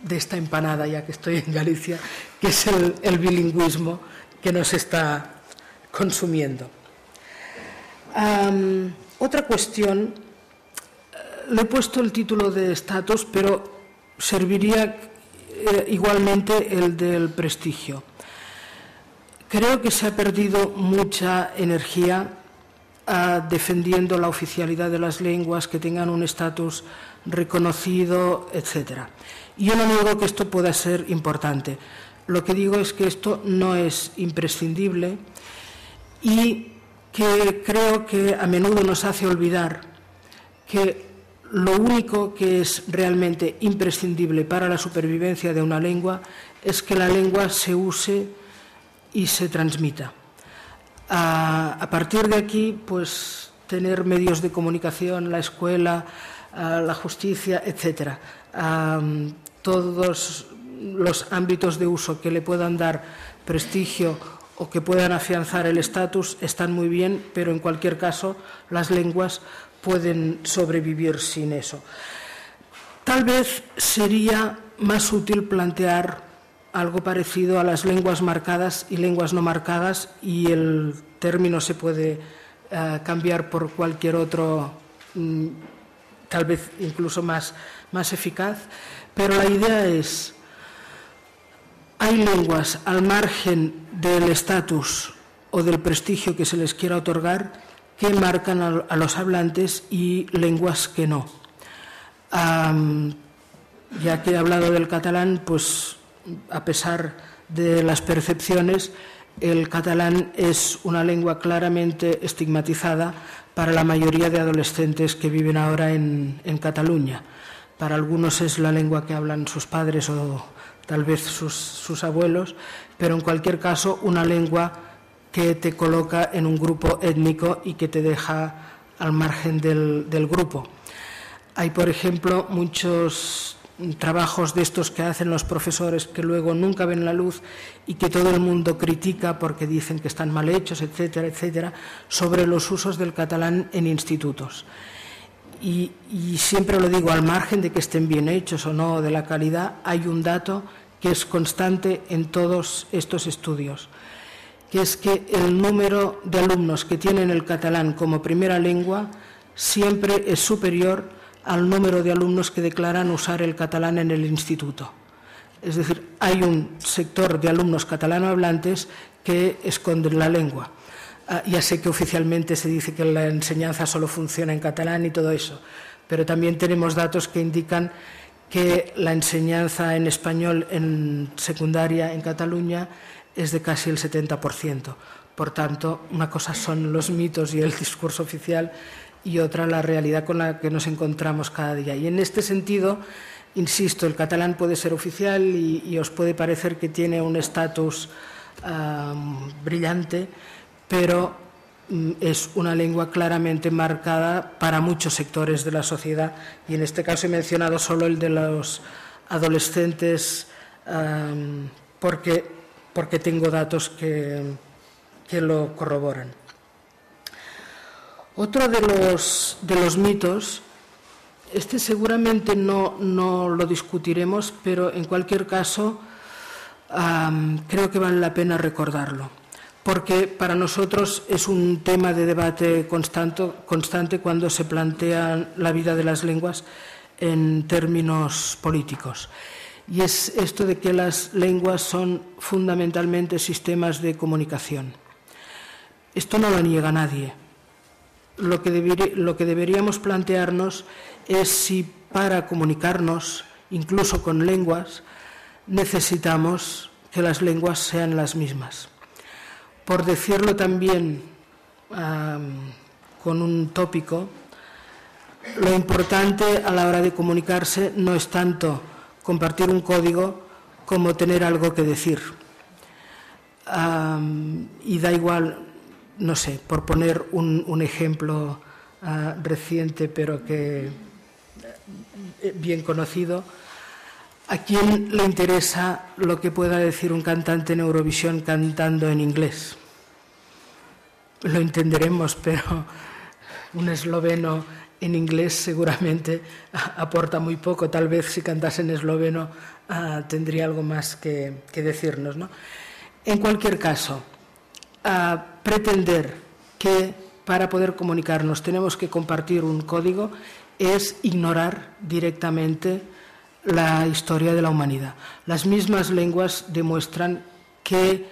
de esta empanada, ya que estoy en Galicia, que es el, bilingüismo que nos está consumiendo. otra cuestión, eh, le he puesto el título de estatus, pero serviría eh, igualmente el del prestigio. Creo que se ha perdido mucha energía ah, defendiendo la oficialidad de las lenguas, que tengan un estatus reconocido, etc. Yo no digo que esto pueda ser importante. Lo que digo es que esto no es imprescindible y que creo que a menudo nos hace olvidar que lo único que es realmente imprescindible para la supervivencia de una lengua es que la lengua se use y se transmita. A, partir de aquí, pues tener medios de comunicación, la escuela, la justicia, etcétera, todos los ámbitos de uso que le puedan dar prestigio o que puedan afianzar el estatus están muy bien, pero en cualquier caso las lenguas pueden sobrevivir sin eso. Tal vez sería más útil plantear algo parecido a las lenguas marcadas y lenguas no marcadas y el término se puede eh, cambiar por cualquier otro, mm, tal vez incluso más, más eficaz, pero la idea es, hay lenguas al margen del estatus o del prestigio que se les quiera otorgar que marcan a, los hablantes y lenguas que no. ya que he hablado del catalán, pues a pesar de las percepciones, el catalán es una lengua claramente estigmatizada para la mayoría de adolescentes que viven ahora en, Cataluña. Para algunos es la lengua que hablan sus padres o tal vez sus, abuelos, pero en cualquier caso una lengua que te coloca en un grupo étnico y que te deja al margen del grupo. Hay, por ejemplo, muchos trabajos de estos que hacen los profesores que luego nunca ven la luz y que todo el mundo critica porque dicen que están mal hechos, etcétera, etcétera, sobre los usos del catalán en institutos. Y, siempre lo digo, al margen de que estén bien hechos o no, de la calidad, hay un dato que es constante en todos estos estudios, que es que el número de alumnos que tienen el catalán como primera lengua siempre es superior al número de alumnos que declaran usar el catalán en el instituto. Es decir, hay un sector de alumnos catalano hablantes que esconden la lengua. Ah, ya sé que oficialmente se dice que la enseñanza solo funciona en catalán y todo eso, pero también tenemos datos que indican que la enseñanza en español en secundaria en Cataluña es de casi el 70%. Por tanto, una cosa son los mitos y el discurso oficial y otra la realidad con la que nos encontramos cada día. Y en este sentido, insisto, el catalán puede ser oficial y, os puede parecer que tiene un estatus brillante, pero mm, es una lengua claramente marcada para muchos sectores de la sociedad y en este caso he mencionado solo el de los adolescentes porque, porque tengo datos que, que lo corroboran. Otro de los, de los mitos, este seguramente no, no, lo discutiremos, pero en cualquier caso creo que vale la pena recordarlo, porque para nosotros es un tema de debate constante, cuando se plantea la vida de las lenguas en términos políticos. Y es esto de que las lenguas son fundamentalmente sistemas de comunicación. Esto no lo niega nadie lo que, lo que deberíamos plantearnos es si para comunicarnos, incluso con lenguas, necesitamos que las lenguas sean las mismas. Por decirlo también con un tópico, lo importante a la hora de comunicarse no es tanto compartir un código como tener algo que decir. y da igual, no sé, por poner un, ejemplo ah, reciente pero que eh, bien conocido, ¿a quién le interesa lo que pueda decir un cantante en Eurovisión cantando en inglés? Lo entenderemos, pero un esloveno en inglés seguramente aporta muy poco. Tal vez si cantase en esloveno ah, tendría algo más que, decirnos. ¿no? En cualquier caso, a pretender que para poder comunicarnos tenemos que compartir un código es ignorar directamente la historia de la humanidad. Las mismas lenguas demuestran que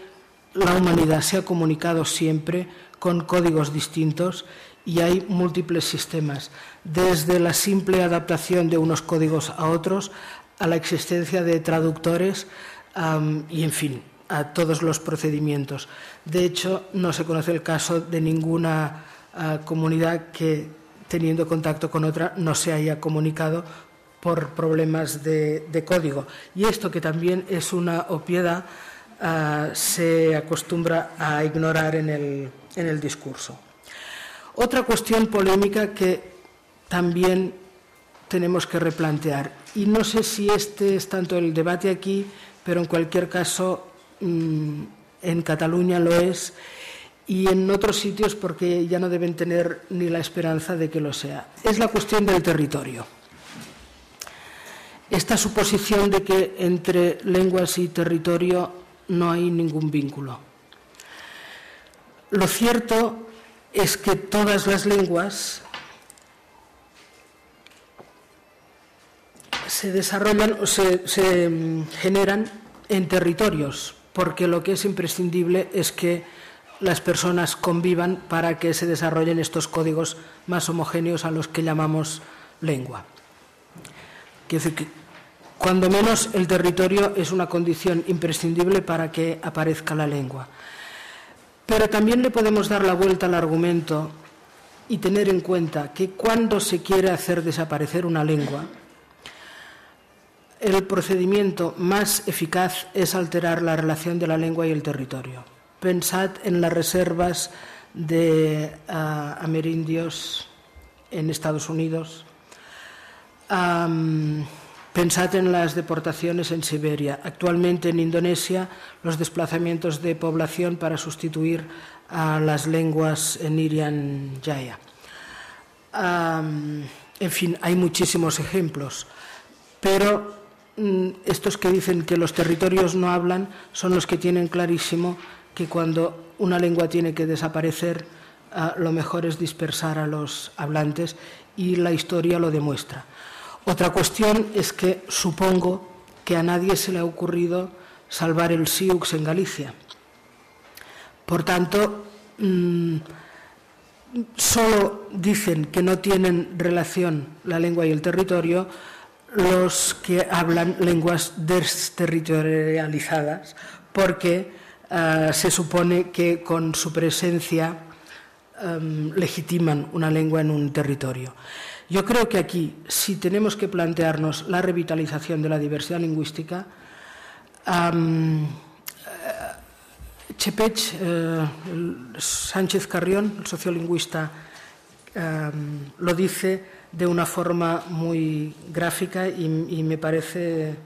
la humanidad se ha comunicado siempre con códigos distintos y hay múltiples sistemas, desde la simple adaptación de unos códigos a otros a la existencia de traductores y, en fin, a todos los procedimientos. De hecho, no se conoce el caso de ninguna ah, comunidad que, teniendo contacto con otra, no se haya comunicado por problemas de, código. Y esto, que también es una opiedad, ah, se acostumbra a ignorar en el, en el discurso. Otra cuestión polémica que también tenemos que replantear, y no sé si este es tanto el debate aquí, pero en cualquier caso Mm, en Cataluña lo es y en otros sitios porque ya no deben tener ni la esperanza de que lo sea. Es la cuestión del territorio. Esta suposición de que entre lenguas y territorio no hay ningún vínculo. Lo cierto es que todas las lenguas se desarrollan o se, mm, generan en territorios porque lo que es imprescindible es que las personas convivan para que se desarrollen estos códigos más homogéneos a los que llamamos lengua. Quiero decir que, cuando menos, el territorio es una condición imprescindible para que aparezca la lengua. Pero también le podemos dar la vuelta al argumento y tener en cuenta que cuando se quiere hacer desaparecer una lengua, el procedimiento más eficaz es alterar la relación de la lengua y el territorio. Pensad en las reservas de uh, amerindios en Estados Unidos. Pensad en las deportaciones en Siberia. Actualmente en Indonesia, los desplazamientos de población para sustituir a las lenguas en Irian Jaya. En fin, hay muchísimos ejemplos, pero mm, estos que dicen que los territorios no hablan son los que tienen clarísimo que cuando una lengua tiene que desaparecer, uh, lo mejor es dispersar a los hablantes y la historia lo demuestra. Otra cuestión es que supongo que a nadie se le ha ocurrido salvar el SIUX en Galicia. Por tanto, mmm, solo dicen que no tienen relación la lengua y el territorio los que hablan lenguas desterritorializadas, porque uh, se supone que con su presencia um, legitiman una lengua en un territorio. Yo creo que aquí, si tenemos que plantearnos la revitalización de la diversidad lingüística, um, Chepech, eh, Sánchez Carrión, el sociolingüista, eh, lo dice de una forma muy gráfica y, me parece eh,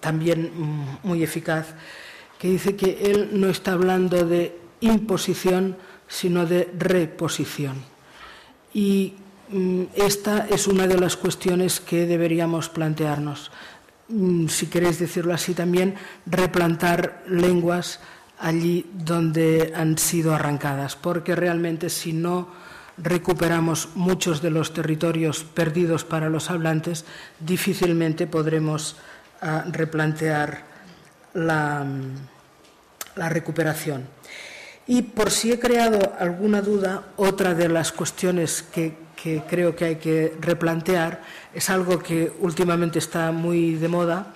también muy eficaz, que dice que él no está hablando de imposición, sino de reposición. Y esta es una de las cuestiones que deberíamos plantearnos. Mm, si queréis decirlo así también, replantar lenguas allí donde han sido arrancadas, porque realmente si no recuperamos muchos de los territorios perdidos para los hablantes, difícilmente podremos uh, replantear la, la recuperación. Y por si he creado alguna duda, otra de las cuestiones que que creo que hay que replantear es algo que últimamente está muy de moda,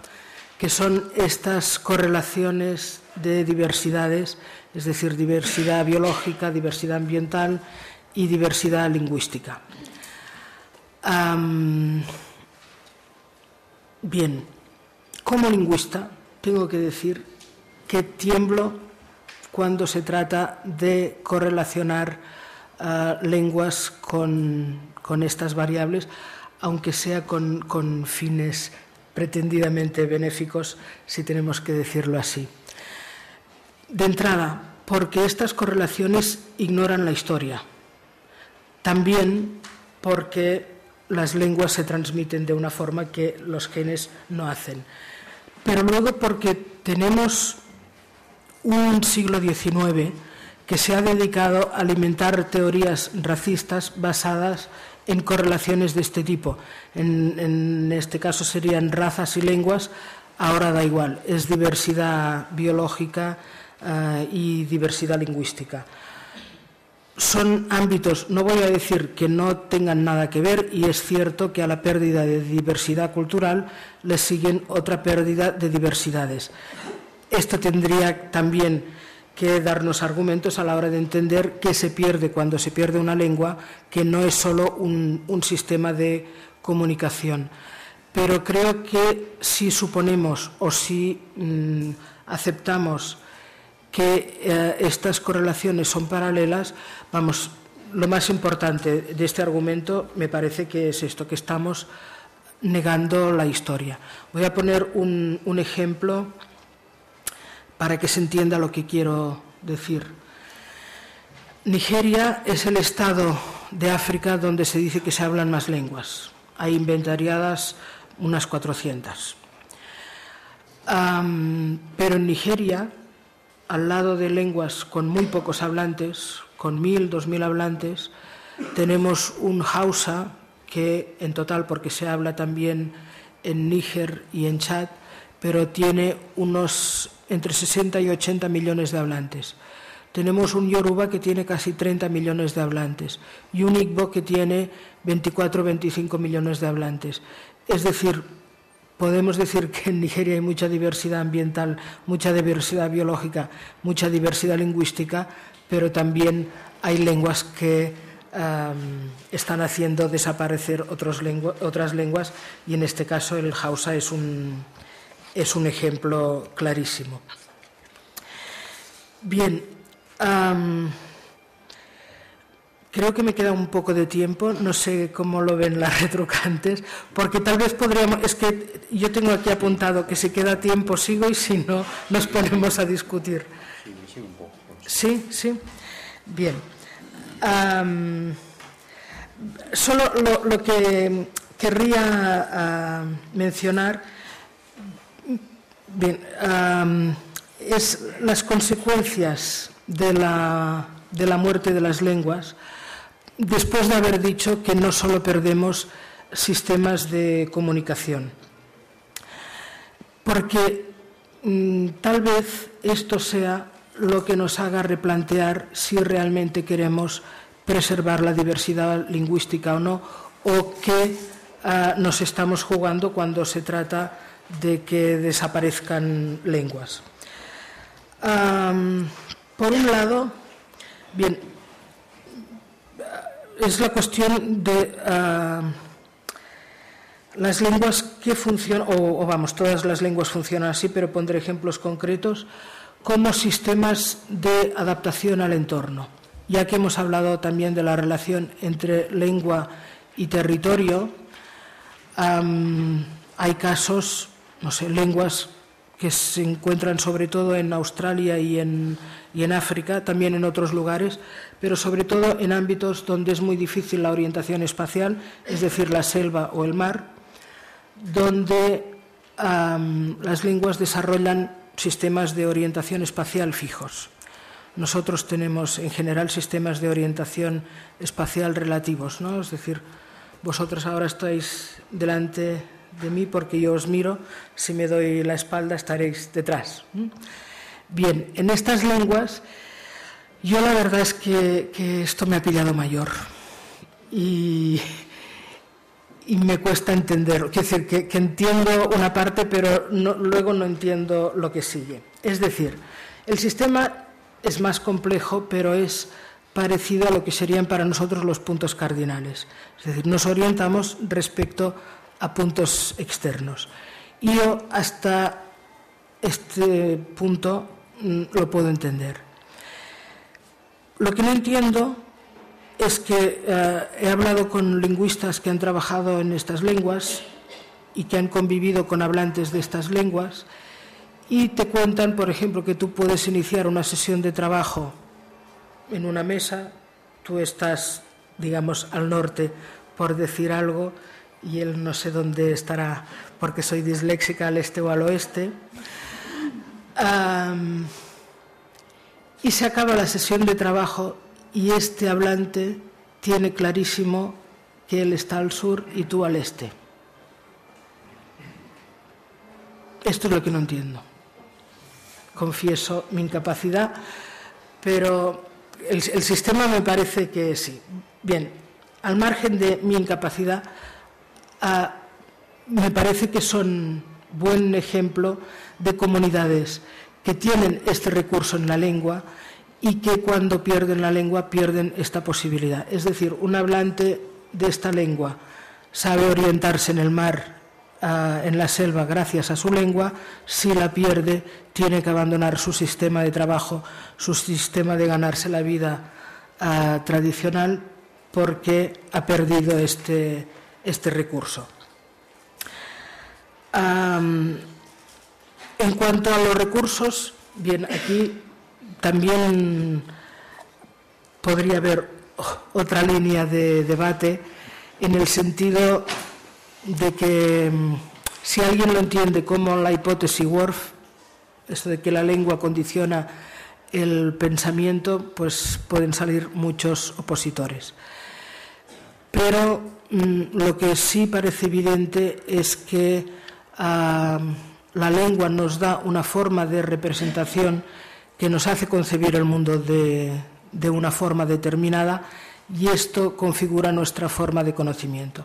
que son estas correlaciones de diversidades, es decir, diversidad biológica, diversidad ambiental y diversidad lingüística. Bien, como lingüista tengo que decir que tiemblo cuando se trata de correlacionar lenguas con, con, estas variables, aunque sea con, con fines pretendidamente benéficos, si tenemos que decirlo así. De entrada, porque estas correlaciones ignoran la historia. También porque las lenguas se transmiten de una forma que los genes no hacen. Pero luego porque tenemos un siglo XIX que se ha dedicado a alimentar teorías racistas basadas en correlaciones de este tipo. En, este caso serían razas y lenguas, ahora da igual, es diversidad biológica uh, y diversidad lingüística. Son ámbitos, no voy a decir que no tengan nada que ver, y es cierto que a la pérdida de diversidad cultural le siguen otra pérdida de diversidades. Esto tendría también que darnos argumentos a la hora de entender qué se pierde cuando se pierde una lengua, que no es solo un, sistema de comunicación. Pero creo que si suponemos o si mmm, aceptamos que eh, estas correlaciones son paralelas, vamos, lo más importante de este argumento me parece que es esto, que estamos negando la historia. Voy a poner un ejemplo para que se entienda lo que quiero decir. Nigeria es el estado de África donde se dice que se hablan más lenguas. Hay inventariadas unas 400. Um, pero en Nigeria, al lado de lenguas con muy pocos hablantes, con mil, dos mil hablantes, tenemos un Hausa que en total, porque se habla también en Níger y en Chad, pero tiene unos entre 60 y 80 millones de hablantes. tenemos un Yoruba que tiene casi 30 millones de hablantes y un Igbo que tiene 24 o 25 millones de hablantes. Es decir, podemos decir que en Nigeria hay mucha diversidad ambiental, mucha diversidad biológica, mucha diversidad lingüística, pero también hay lenguas que están haciendo desaparecer otras lenguas y en este caso el Hausa es un, es un ejemplo clarísimo. Bien, creo que me queda un poco de tiempo, no sé cómo lo ven las retrucantes, porque tal vez podríamos, es que yo tengo aquí apuntado que si queda tiempo sigo y si no nos ponemos a discutir. Sí, sí. Bien. solo lo, que querría mencionar bien, es las consecuencias de la, de la muerte de las lenguas después de haber dicho que no solo perdemos sistemas de comunicación. Porque mm, tal vez esto sea lo que nos haga replantear si realmente queremos preservar la diversidad lingüística o no, o qué ah, nos estamos jugando cuando se trata de que desaparezcan lenguas. por un lado, bien, es la cuestión de las lenguas que funcionan, o, vamos, todas las lenguas funcionan así, pero pondré ejemplos concretos, como sistemas de adaptación al entorno. Ya que hemos hablado también de la relación entre lengua y territorio, hay casos, no sé, lenguas que se encuentran sobre todo en Australia y en, y en África, también en otros lugares, pero sobre todo en ámbitos donde es muy difícil la orientación espacial, es decir, la selva o el mar, donde las lenguas desarrollan sistemas de orientación espacial fijos. Nosotros tenemos en general sistemas de orientación espacial relativos, ¿no? Es decir, vosotros ahora estáis delante de mí porque yo os miro, si me doy la espalda estaréis detrás. Bien, en estas lenguas yo la verdad es que, esto me ha pillado mayor y, me cuesta entender, quiero decir que, entiendo una parte pero luego no entiendo lo que sigue. Es decir, el sistema es más complejo pero es parecido a lo que serían para nosotros los puntos cardinales. Es decir, nos orientamos respecto puntos externos. Y yo hasta este punto mm, lo puedo entender. Lo que no entiendo es que eh, he hablado con lingüistas que han trabajado en estas lenguas y que han convivido con hablantes de estas lenguas y te cuentan, por ejemplo, que tú puedes iniciar una sesión de trabajo en una mesa, tú estás, digamos, al norte, por decir algo, y él no sé dónde estará porque soy disléxica al este o al oeste. y se acaba la sesión de trabajo y este hablante tiene clarísimo que él está al sur y tú al este. Esto es lo que no entiendo. Confieso mi incapacidad, pero el, sistema me parece que sí. Bien, al margen de mi incapacidad, me parece que son buen ejemplo de comunidades que tienen este recurso en la lengua y que cuando pierden la lengua pierden esta posibilidad. Es decir, un hablante de esta lengua sabe orientarse en el mar, ah, en la selva, gracias a su lengua. Si la pierde, tiene que abandonar su sistema de trabajo, su sistema de ganarse la vida ah, tradicional, porque ha perdido este, este recurso. en cuanto a los recursos, bien, aquí también podría haber otra línea de debate en el sentido de que mm, si alguien lo entiende como la hipótesis Worf, esto de que la lengua condiciona el pensamiento, pues pueden salir muchos opositores. Pero lo que sí parece evidente es que la lengua nos da una forma de representación que nos hace concebir el mundo de, de una forma determinada y esto configura nuestra forma de conocimiento.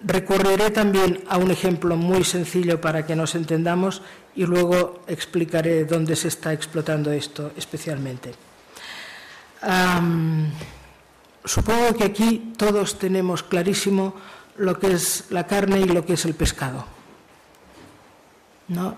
Recorreré también a un ejemplo muy sencillo para que nos entendamos y luego explicaré dónde se está explotando esto especialmente. Supongo que aquí todos tenemos clarísimo lo que es la carne y lo que es el pescado. ¿No?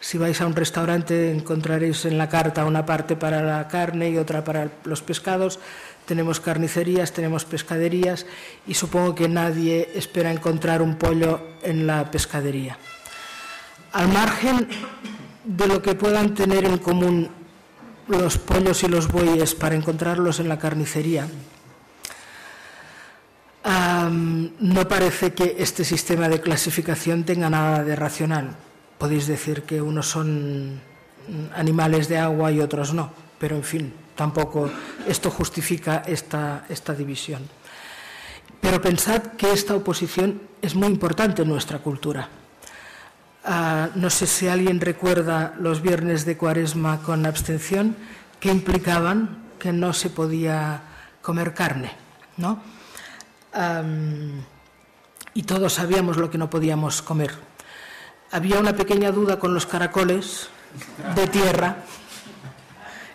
Si vais a un restaurante encontraréis en la carta una parte para la carne y otra para los pescados. Tenemos carnicerías, tenemos pescaderías y supongo que nadie espera encontrar un pollo en la pescadería. Al margen de lo que puedan tener en común los pollos y los bueyes para encontrarlos en la carnicería, no parece que este sistema de clasificación tenga nada de racional podéis decir que unos son animales de agua y otros no, pero en fin, tampoco esto justifica esta, esta división. Pero pensad que esta oposición es muy importante en nuestra cultura. Ah, no sé si alguien recuerda los viernes de cuaresma con abstención que implicaban que no se podía comer carne, ¿no? y todos sabíamos lo que no podíamos comer había una pequeña duda con los caracoles de tierra,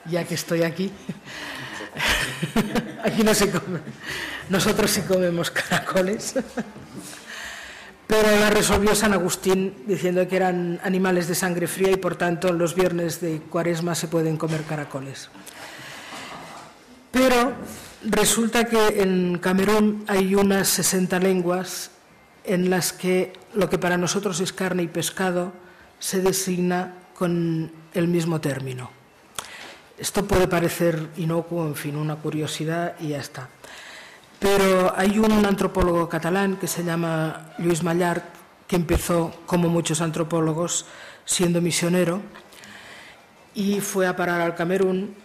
ya que estoy aquí. Aquí no se come. Nosotros sí comemos caracoles. Pero la resolvió San Agustín diciendo que eran animales de sangre fría y por tanto los viernes de cuaresma se pueden comer caracoles. Pero resulta que en Camerún hay unas 60 lenguas en las que lo que para nosotros es carne y pescado se designa con el mismo término. Esto puede parecer inocuo, en fin, una curiosidad y ya está. Pero hay un antropólogo catalán que se llama Luis Mallard, que empezó, como muchos antropólogos, siendo misionero y fue a parar al Camerún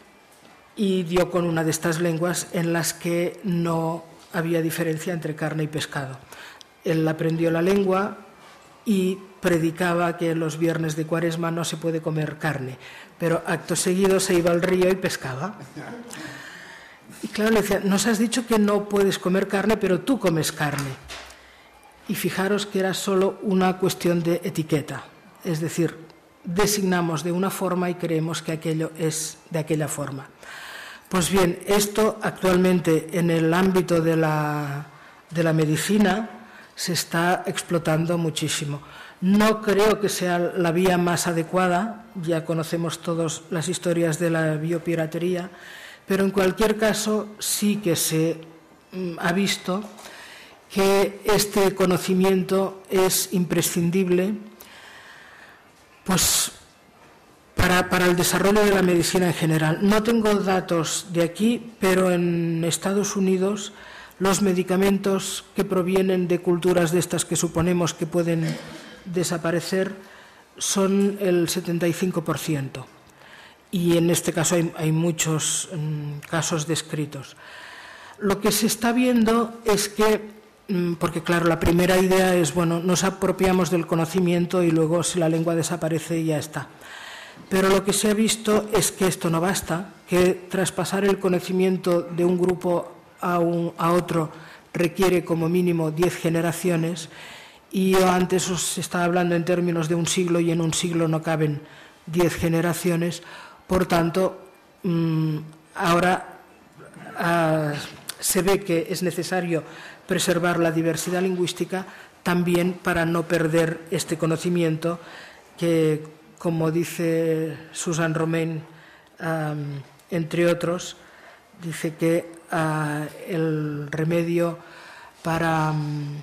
y dio con una de estas lenguas en las que no había diferencia entre carne y pescado. Él aprendió la lengua y predicaba que los viernes de cuaresma no se puede comer carne, pero acto seguido se iba al río y pescaba. Y claro, le decía, nos has dicho que no puedes comer carne, pero tú comes carne. Y fijaros que era solo una cuestión de etiqueta, es decir, designamos de una forma y creemos que aquello es de aquella forma. Pues bien, esto actualmente en el ámbito de la, de la medicina, se está explotando muchísimo. No creo que sea la vía más adecuada, ya conocemos todos las historias de la biopiratería, pero en cualquier caso sí que se mm, ha visto que este conocimiento es imprescindible pues, para, para, el desarrollo de la medicina en general. No tengo datos de aquí, pero en Estados Unidos los medicamentos que provienen de culturas de estas que suponemos que pueden desaparecer son el 75%. Y en este caso hay, muchos mm, casos descritos. Lo que se está viendo es que, mm, porque claro, la primera idea es, bueno, nos apropiamos del conocimiento y luego si la lengua desaparece ya está. Pero lo que se ha visto es que esto no basta, que traspasar el conocimiento de un grupo a, a otro requiere como mínimo diez generaciones y antes os estaba hablando en términos de un siglo y en un siglo no caben diez generaciones. Por tanto, mm, ahora ah, se ve que es necesario preservar la diversidad lingüística también para no perder este conocimiento que, como dice Susan Romain, entre otros, dice que el remedio para mm,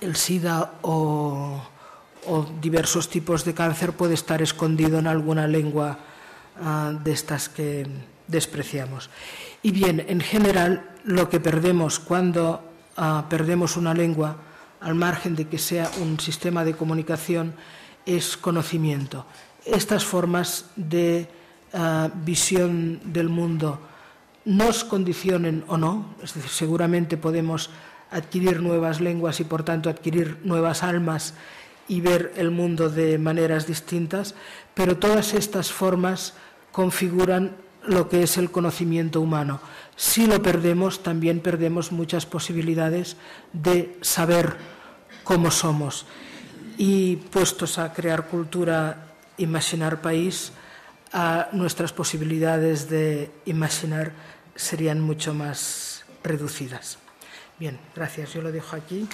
el SIDA o, diversos tipos de cáncer puede estar escondido en alguna lengua ah, de estas que despreciamos. Y bien, en general, lo que perdemos cuando ah, perdemos una lengua, al margen de que sea un sistema de comunicación, es conocimiento. Estas formas de ah, visión del mundo nos condicionen o no, es decir, seguramente podemos adquirir nuevas lenguas y por tanto adquirir nuevas almas y ver el mundo de maneras distintas, pero todas estas formas configuran lo que es el conocimiento humano. Si lo perdemos, también perdemos muchas posibilidades de saber cómo somos. Y puestos a crear cultura, imaginar país, nuestras posibilidades de imaginar serían mucho más reducidas. Bien, gracias. Yo lo dejo aquí.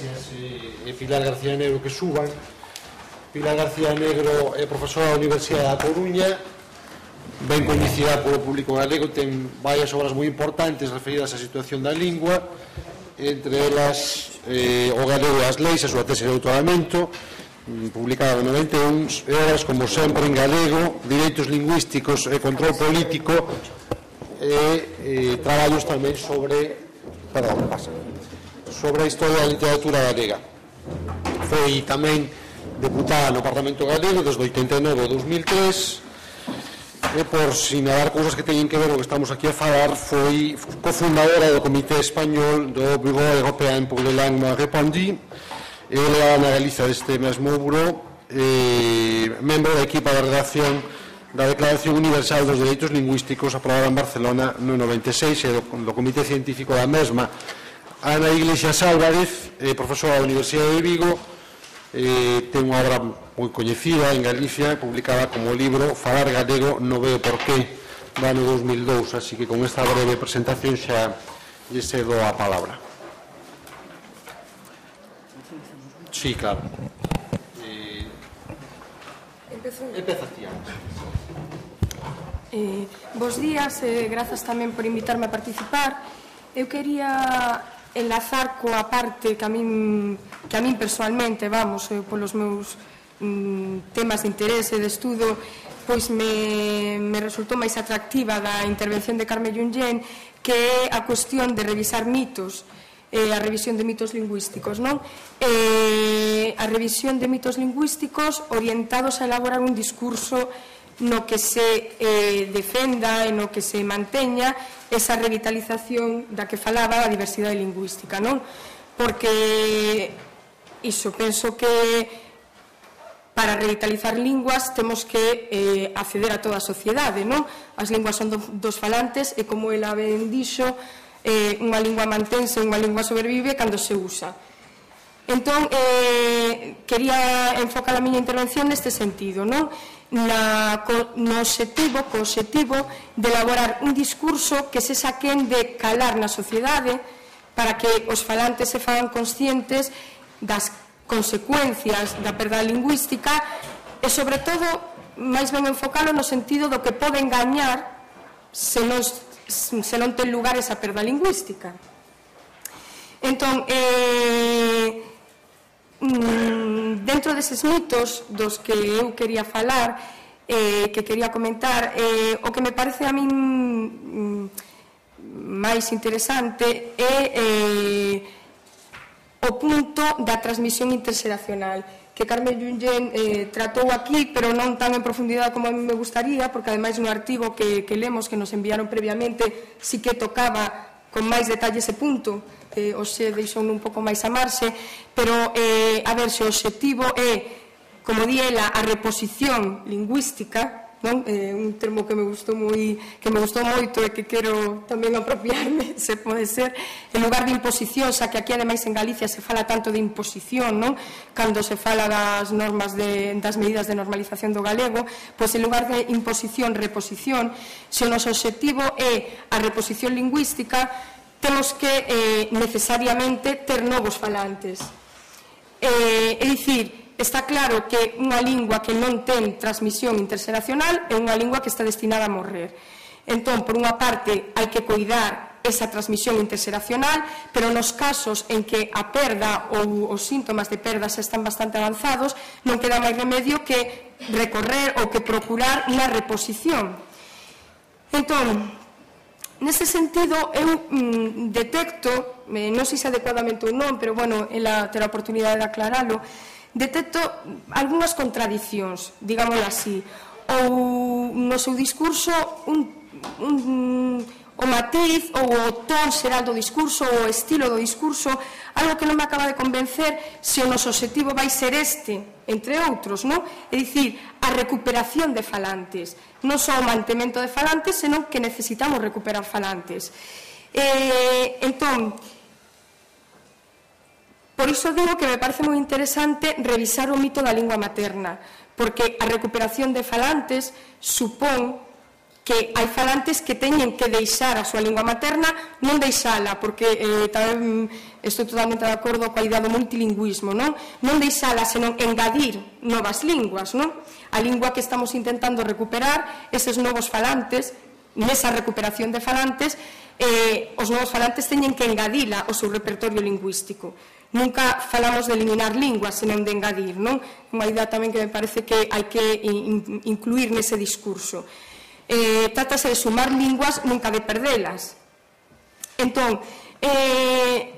Iglesias e, Pilar García Negro que suban. Pilar García Negro é profesora da Universidade da Coruña, ben coñecida polo público galego, ten varias obras moi importantes referidas á situación da lingua, entre elas eh, o galego e as leis, a súa tese de doutoramento, mm, publicada no 91, e obras como sempre en galego, direitos lingüísticos e control político, e eh, traballos tamén sobre... Perdón, pasa sobre a historia da literatura galega. Foi tamén deputada no Parlamento Galego desde 89 ao 2003 e por sinalar cousas que teñen que ver o que estamos aquí a falar foi cofundadora do Comité Español do Bureau Européen pour les Langues Mal Répandues e é analista deste mesmo Bureau e membro da equipa de redacción da Declaración Universal dos Dereitos Lingüísticos aprobada en Barcelona no 96 e do, do Comité Científico da mesma Ana Iglesias Álvarez, eh, profesora da Universidade de Vigo, eh, ten unha obra moi coñecida en Galicia, publicada como libro Falar Galego no veo por qué, do ano 2002, así que con esta breve presentación xa lle cedo a palabra. Sí, claro. Eh, empeza ti Eh, bos días, eh, grazas tamén por invitarme a participar. Eu quería enlazar coa parte que a min, que a min personalmente, vamos, eh, polos meus mm, temas de interese, de estudo, pois me, me resultou máis atractiva da intervención de Carme Junyent que é a cuestión de revisar mitos, eh, a revisión de mitos lingüísticos, non? Eh, a revisión de mitos lingüísticos orientados a elaborar un discurso no que se eh, defenda e no que se manteña esa revitalización da que falaba a diversidade lingüística, non? Porque iso penso que para revitalizar linguas temos que eh, acceder a toda a sociedade, non? As linguas son do, dos falantes e como ela ben dixo, eh, unha lingua mantense, unha lingua sobrevive cando se usa. Entón, eh, quería enfocar a miña intervención neste sentido, non? na, co, no objetivo, co objetivo de elaborar un discurso que se saquen de calar na sociedade para que os falantes se fagan conscientes das consecuencias da perda lingüística e, sobre todo, máis ben enfocalo no sentido do que pode engañar se non, se non ten lugar esa perda lingüística. Entón, eh, mm, dentro deses mitos dos que eu quería falar, eh, que quería comentar, eh, o que me parece a min mm, máis interesante é eh, o punto da transmisión interxeracional que Carmen Junyen eh, tratou aquí, pero non tan en profundidade como a mí me gustaría, porque ademais no artigo que, que lemos, que nos enviaron previamente, sí que tocaba con máis detalle ese punto, eh, xe deixou un pouco máis a marxe, pero, eh, a ver, se o objetivo é, como di ela, a reposición lingüística, non? Eh, un termo que me gustou moi que me gustou moito e que quero tamén apropiarme, se pode ser, en lugar de imposición, xa que aquí ademais en Galicia se fala tanto de imposición, non? Cando se fala das normas de das medidas de normalización do galego, pois en lugar de imposición, reposición, se o noso obxectivo é a reposición lingüística, temos que eh, necesariamente ter novos falantes. Eh, é dicir, está claro que unha lingua que non ten transmisión interxeracional é unha lingua que está destinada a morrer. Entón, por unha parte, hai que cuidar esa transmisión interxeracional, pero nos casos en que a perda ou os síntomas de perda xa están bastante avanzados, non queda máis remedio que recorrer ou que procurar unha reposición. Entón, Nese sentido, eu mm, detecto, eh, non sei se adecuadamente ou non, pero bueno, ela terá oportunidade de aclaralo, detecto algunhas contradicións, digámoslo así, ou no seu discurso un, un, un o matiz ou o ton xeral do discurso ou o estilo do discurso, algo que non me acaba de convencer se o noso objetivo vai ser este, entre outros, non? É dicir, a recuperación de falantes, non só o mantemento de falantes, senón que necesitamos recuperar falantes. Eh, entón, por iso digo que me parece moi interesante revisar o mito da lingua materna, porque a recuperación de falantes supón que hai falantes que teñen que deixar a súa lingua materna non deixala, porque eh, tamén estou totalmente de acordo coa idea do multilingüismo, non? Non deixala, senón engadir novas linguas, non? A lingua que estamos intentando recuperar, eses novos falantes, nesa recuperación de falantes, eh, os novos falantes teñen que engadila o seu repertorio lingüístico. Nunca falamos de eliminar linguas, senón de engadir, non? Unha idea tamén que me parece que hai que in, incluir nese discurso eh, trátase de sumar linguas, nunca de perdelas. Entón, eh,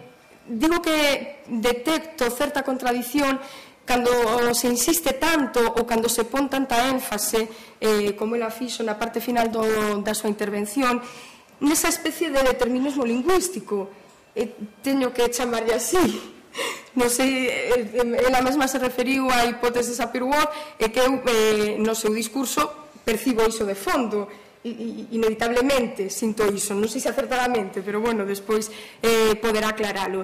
digo que detecto certa contradición cando se insiste tanto ou cando se pon tanta énfase eh, como ela fixo na parte final do, da súa intervención nesa especie de determinismo lingüístico eh, teño que chamarlle así non sei, eh, ela mesma se referiu á hipótese Sapir-Whorf e que eh, no seu discurso percibo iso de fondo, inevitablemente sinto iso, non sei se acertadamente, pero bueno, despois eh, poderá aclaralo.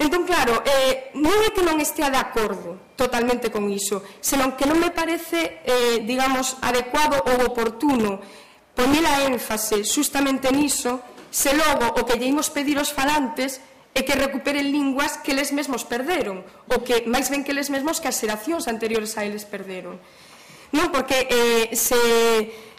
Entón, claro, eh, non é que non estea de acordo totalmente con iso, senón que non me parece, eh, digamos, adecuado ou oportuno poñer a énfase justamente niso se logo o que lleimos pedir os falantes e que recuperen linguas que les mesmos perderon, ou que máis ben que les mesmos que as xeracións anteriores a eles perderon. Non, porque eh, se,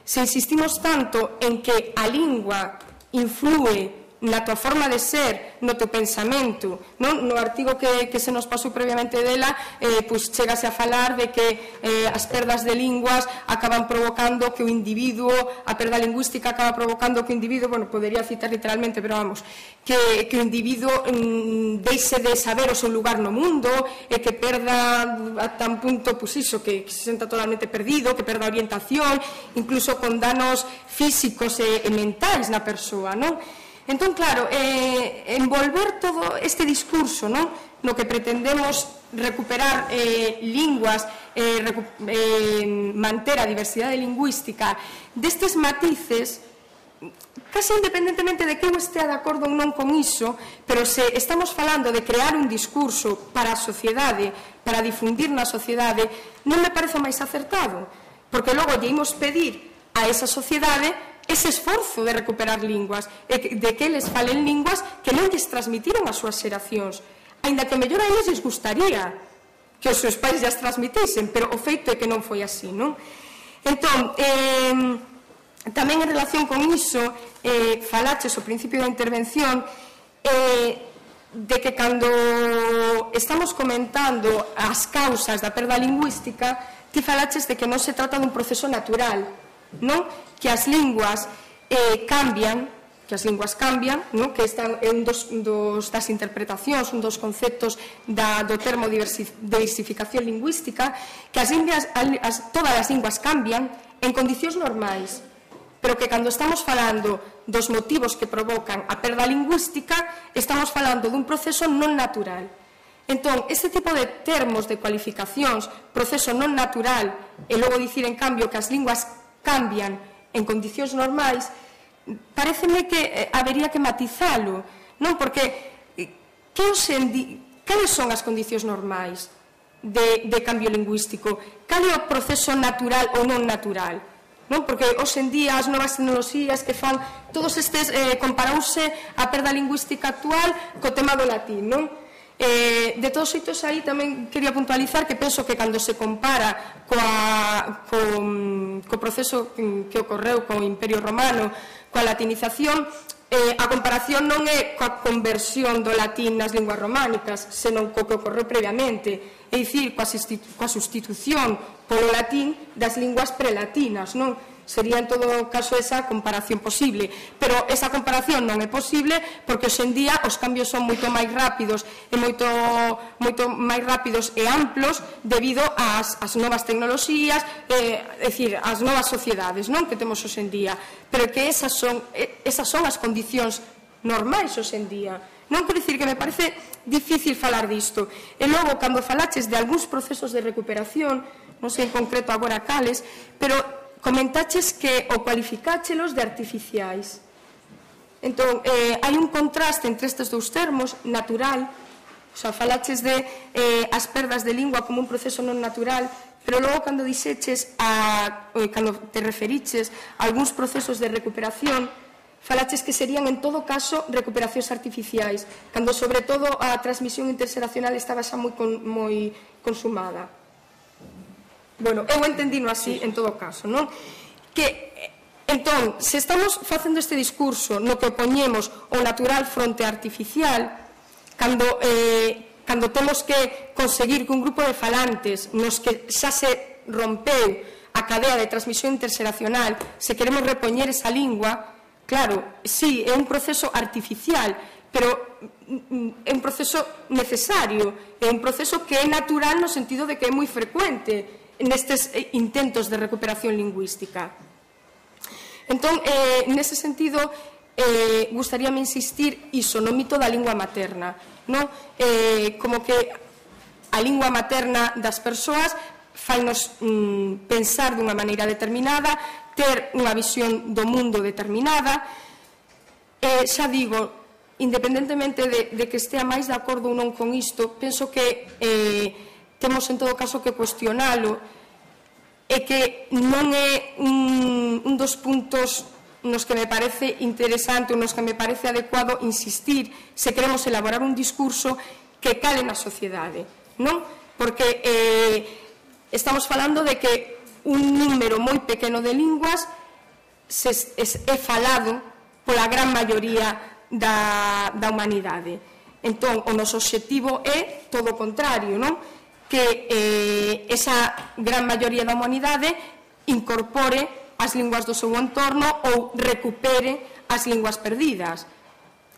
se insistimos tanto en que a lingua influe na tua forma de ser, no teu pensamento. Non? No artigo que, que se nos pasou previamente dela, eh, pois chegase a falar de que eh, as perdas de linguas acaban provocando que o individuo, a perda lingüística acaba provocando que o individuo, bueno, podería citar literalmente, pero vamos, que, que o individuo mm, deixe de saber o seu lugar no mundo, e que perda a tan punto, pois iso, que, que se senta totalmente perdido, que perda orientación, incluso con danos físicos e, e mentais na persoa, non? Entón, claro, eh, envolver todo este discurso non? no que pretendemos recuperar eh, linguas, eh, recu eh, manter a diversidade lingüística, destes matices, casi independentemente de que eu estea de acordo ou non con iso, pero se estamos falando de crear un discurso para a sociedade, para difundir na sociedade, non me parece máis acertado, porque logo lle imos pedir a esa sociedade ese esforzo de recuperar linguas e de que eles falen linguas que non lles transmitiron as súas xeracións ainda que mellor a eles les gustaría que os seus pais as transmitisen pero o feito é que non foi así non? entón eh, tamén en relación con iso eh, falaches o principio da intervención eh, de que cando estamos comentando as causas da perda lingüística ti falaches de que non se trata dun proceso natural non? que as linguas eh, cambian que as linguas cambian, non? que esta é un dos, dos, das interpretacións, un dos conceptos da, do termo diversificación lingüística, que as linguas, as, todas as linguas cambian en condicións normais, pero que cando estamos falando dos motivos que provocan a perda lingüística, estamos falando dun proceso non natural. Entón, este tipo de termos de cualificacións, proceso non natural, e logo dicir, en cambio, que as linguas cambian en condicións normais, pareceme que eh, habería que matizalo, non? Porque eh, que os endi... cales son as condicións normais de, de cambio lingüístico? Cal é o proceso natural ou non natural? non? porque hoxe en día as novas tecnoloxías que fan todos estes eh, comparouse a perda lingüística actual co tema do latín non? Eh, de todos xeitos, aí tamén quería puntualizar que penso que cando se compara coa, co, co proceso que ocorreu co Imperio Romano, coa latinización, eh, a comparación non é coa conversión do latín nas linguas románicas, senón co que ocorreu previamente, é dicir, coa, coa sustitución polo latín das linguas prelatinas, non? Sería, en todo caso, esa comparación posible. Pero esa comparación non é posible porque hoxendía os cambios son moito máis rápidos e moito, moito máis rápidos e amplos debido ás, ás novas tecnoloxías, eh, é dicir, ás novas sociedades non que temos hoxendía. Pero que esas son, esas son as condicións normais hoxendía. Non quero dicir que me parece difícil falar disto. E logo, cando falaches de algúns procesos de recuperación, non sei en concreto agora cales, pero comentaches que o cualificáchelos de artificiais. Entón, eh, hai un contraste entre estes dous termos, natural, o sea, falaches de eh, as perdas de lingua como un proceso non natural, pero logo cando dixeches, a, eh, cando te referiches a algúns procesos de recuperación, falaches que serían en todo caso recuperacións artificiais, cando sobre todo a transmisión interxeracional estaba xa moi, con, moi consumada. Bueno, eu entendino así en todo caso, non? Que entón, se estamos facendo este discurso no que poñemos o natural fronte artificial, cando eh, cando temos que conseguir que un grupo de falantes nos que xa se rompeu a cadea de transmisión interxeracional, se queremos repoñer esa lingua, claro, sí, é un proceso artificial, pero mm, mm, é un proceso necesario, é un proceso que é natural no sentido de que é moi frecuente, nestes eh, intentos de recuperación lingüística. Entón, eh, nese sentido, eh, gustaríame insistir iso, no mito da lingua materna, non? Eh, como que a lingua materna das persoas fainos mm, pensar dunha maneira determinada, ter unha visión do mundo determinada, e xa digo, independentemente de, de que estea máis de acordo ou non con isto, penso que eh, temos en todo caso que cuestionalo e que non é un, un dos puntos nos que me parece interesante ou nos que me parece adecuado insistir se queremos elaborar un discurso que cale na sociedade non? porque eh, estamos falando de que un número moi pequeno de linguas se, es, é falado pola gran maioría da, da humanidade entón, o noso obxectivo é todo o contrario non? que eh, esa gran maioría da humanidade incorpore as linguas do seu entorno ou recupere as linguas perdidas.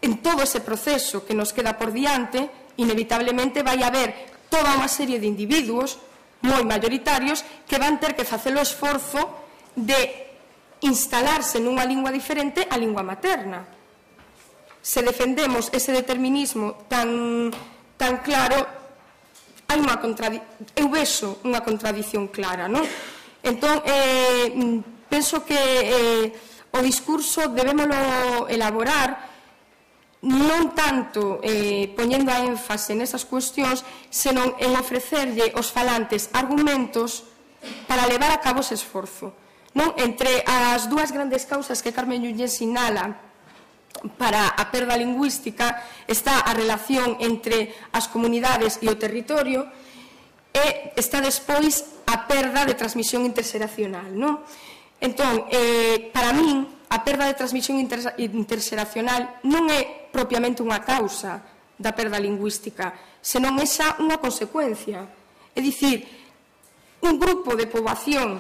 En todo ese proceso que nos queda por diante, inevitablemente vai haber toda unha serie de individuos moi mayoritarios que van ter que facer o esforzo de instalarse nunha lingua diferente á lingua materna. Se defendemos ese determinismo tan, tan claro, hai unha contradic... eu vexo unha contradición clara, non? Entón, eh, penso que eh, o discurso debémoslo elaborar non tanto eh, poñendo a énfase nesas cuestións, senón en ofrecerlle aos falantes argumentos para levar a cabo ese esforzo. Non? Entre as dúas grandes causas que Carmen Llullén sinala, para a perda lingüística está a relación entre as comunidades e o territorio e está despois a perda de transmisión interxeracional. Non? Entón, eh, para min, a perda de transmisión inter interxeracional non é propiamente unha causa da perda lingüística, senón esa unha consecuencia. É dicir, un grupo de poboación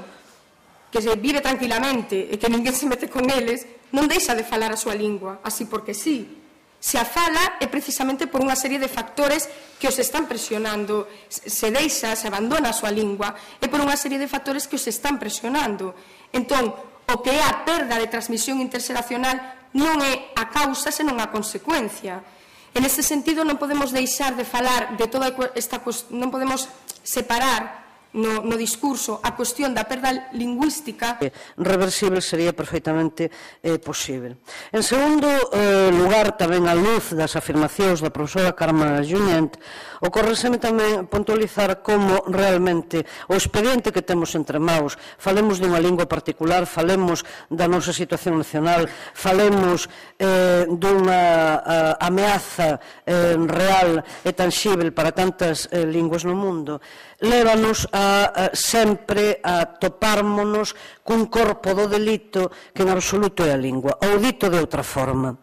que se vive tranquilamente e que ninguén se mete con eles, non deixa de falar a súa lingua, así porque sí. Se a fala é precisamente por unha serie de factores que os están presionando. Se deixa, se abandona a súa lingua, é por unha serie de factores que os están presionando. Entón, o que é a perda de transmisión interxeracional non é a causa, senón a consecuencia. En este sentido, non podemos deixar de falar de toda esta non podemos separar no, no discurso a cuestión da perda lingüística eh, reversible sería perfectamente eh, posible. En segundo eh, lugar, tamén a luz das afirmacións da profesora Carmen Junyent, Ocorreseme tamén puntualizar como realmente o expediente que temos entre maus, falemos dunha lingua particular, falemos da nosa situación nacional, falemos eh, dunha eh, ameaza eh, real e tangible para tantas eh, linguas no mundo, lévanos a, a sempre a topármonos cun corpo do delito que en absoluto é a lingua, ou dito de outra forma.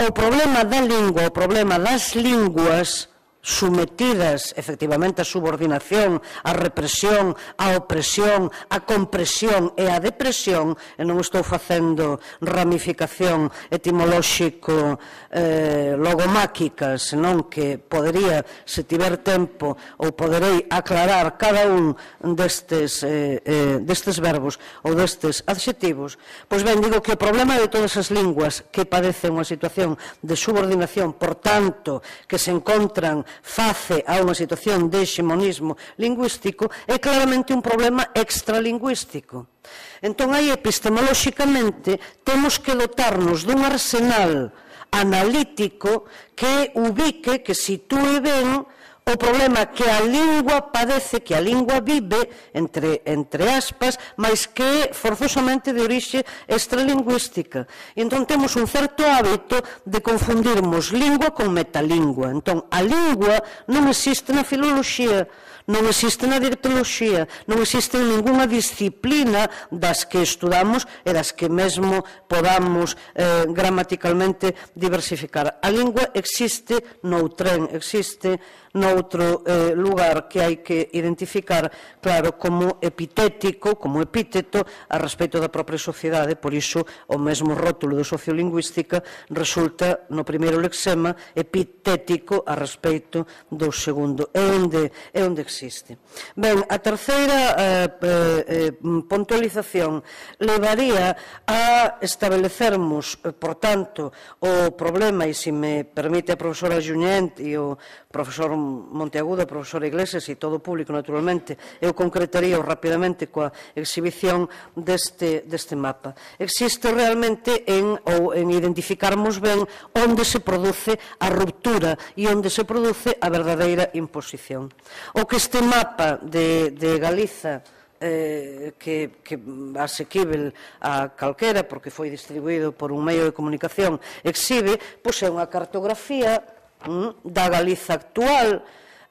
O problema da lingua, o problema das linguas, sometidas efectivamente a subordinación, a represión, a opresión, a compresión e a depresión, e non estou facendo ramificación etimolóxico eh, logomáquicas, non que podería, se tiver tempo, ou poderei aclarar cada un destes, eh, eh, destes verbos ou destes adxetivos, pois ben, digo que o problema de todas as linguas que padecen unha situación de subordinación, por tanto, que se encontran face a unha situación de hexemonismo lingüístico, é claramente un problema extralingüístico. Entón, aí epistemolóxicamente temos que dotarnos dun arsenal analítico que ubique, que sitúe ben o problema que a lingua padece, que a lingua vive, entre, entre aspas, mas que é forzosamente de orixe extralingüística. E entón temos un certo hábito de confundirmos lingua con metalingua. Entón, a lingua non existe na filoloxía, non existe na dictoloxía, non existe en ninguna disciplina das que estudamos e das que mesmo podamos eh, gramaticalmente diversificar. A lingua existe no tren, existe noutro eh, lugar que hai que identificar, claro, como epitético, como epíteto a respecto da propia sociedade, por iso o mesmo rótulo de sociolingüística resulta no primeiro lexema epitético a respecto do segundo. É onde, é onde existe. Ben, a terceira eh, eh, eh puntualización levaría a establecermos, eh, por tanto, o problema, e se me permite a profesora Junyent e o profesor Monteagudo, o profesor Iglesias e todo o público, naturalmente. Eu concretaría rapidamente coa exhibición deste, deste mapa. Existe realmente en, ou en identificarmos ben onde se produce a ruptura e onde se produce a verdadeira imposición. O que este mapa de, de Galiza eh, que, que asequible a calquera, porque foi distribuído por un medio de comunicación, exhibe, pois é unha cartografía Mm, da Galiza actual,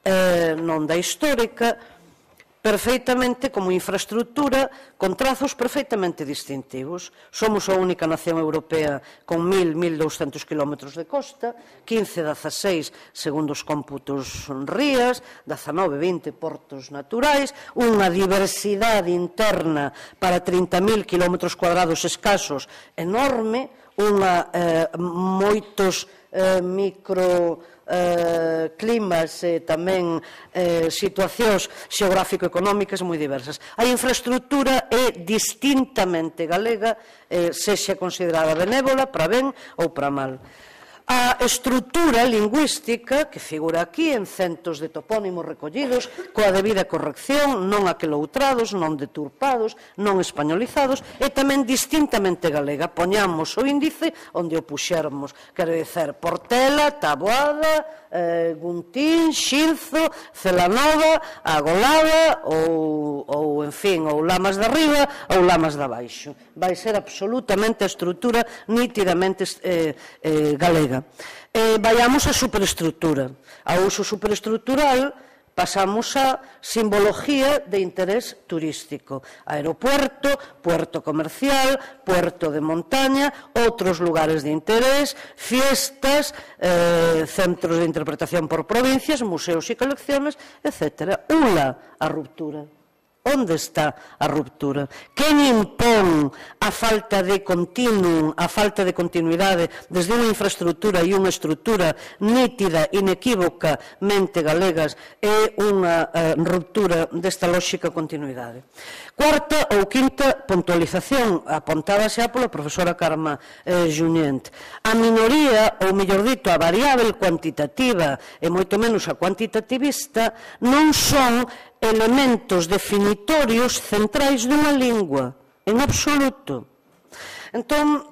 eh, non da histórica, perfeitamente como infraestructura con trazos perfeitamente distintivos. Somos a única nación europea con 1.000, 1.200 km de costa, 15, 16 segundo os cómputos rías, 19, 20 portos naturais, unha diversidade interna para 30.000 km cuadrados escasos enorme, unha, eh, moitos eh, microclimas eh, e tamén eh, situacións xeográfico-económicas moi diversas. A infraestructura é distintamente galega, eh, sexa considerada benévola para ben ou para mal a estrutura lingüística que figura aquí en centos de topónimos recollidos coa debida corrección, non aqueloutrados, non deturpados, non españolizados e tamén distintamente galega. Poñamos o índice onde o puxermos, quero dizer, Portela, Taboada, eh, Guntín, Xirzo, Celanova, Agolada ou, ou, en fin, ou Lamas da Riba ou Lamas da Baixo. Vai ser absolutamente a estrutura nitidamente eh, eh, galega. Venga, eh, vayamos a superestructura. Ao uso superestructural pasamos a simbología de interés turístico. Aeropuerto, puerto comercial, puerto de montaña, outros lugares de interés, fiestas, eh, centros de interpretación por provincias, museos e colecciones, etc. Ula a ruptura. Onde está a ruptura? Quen impón a falta de continuum, a falta de continuidade desde unha infraestructura e unha estrutura nítida, inequívoca, mente galegas, é unha eh, ruptura desta lógica continuidade. Cuarta ou quinta puntualización, apontada xa pola profesora Carma eh, Junient. A minoría, ou mellor dito, a variável cuantitativa e moito menos a cuantitativista, non son elementos definitorios centrais dunha lingua, en absoluto. Entón,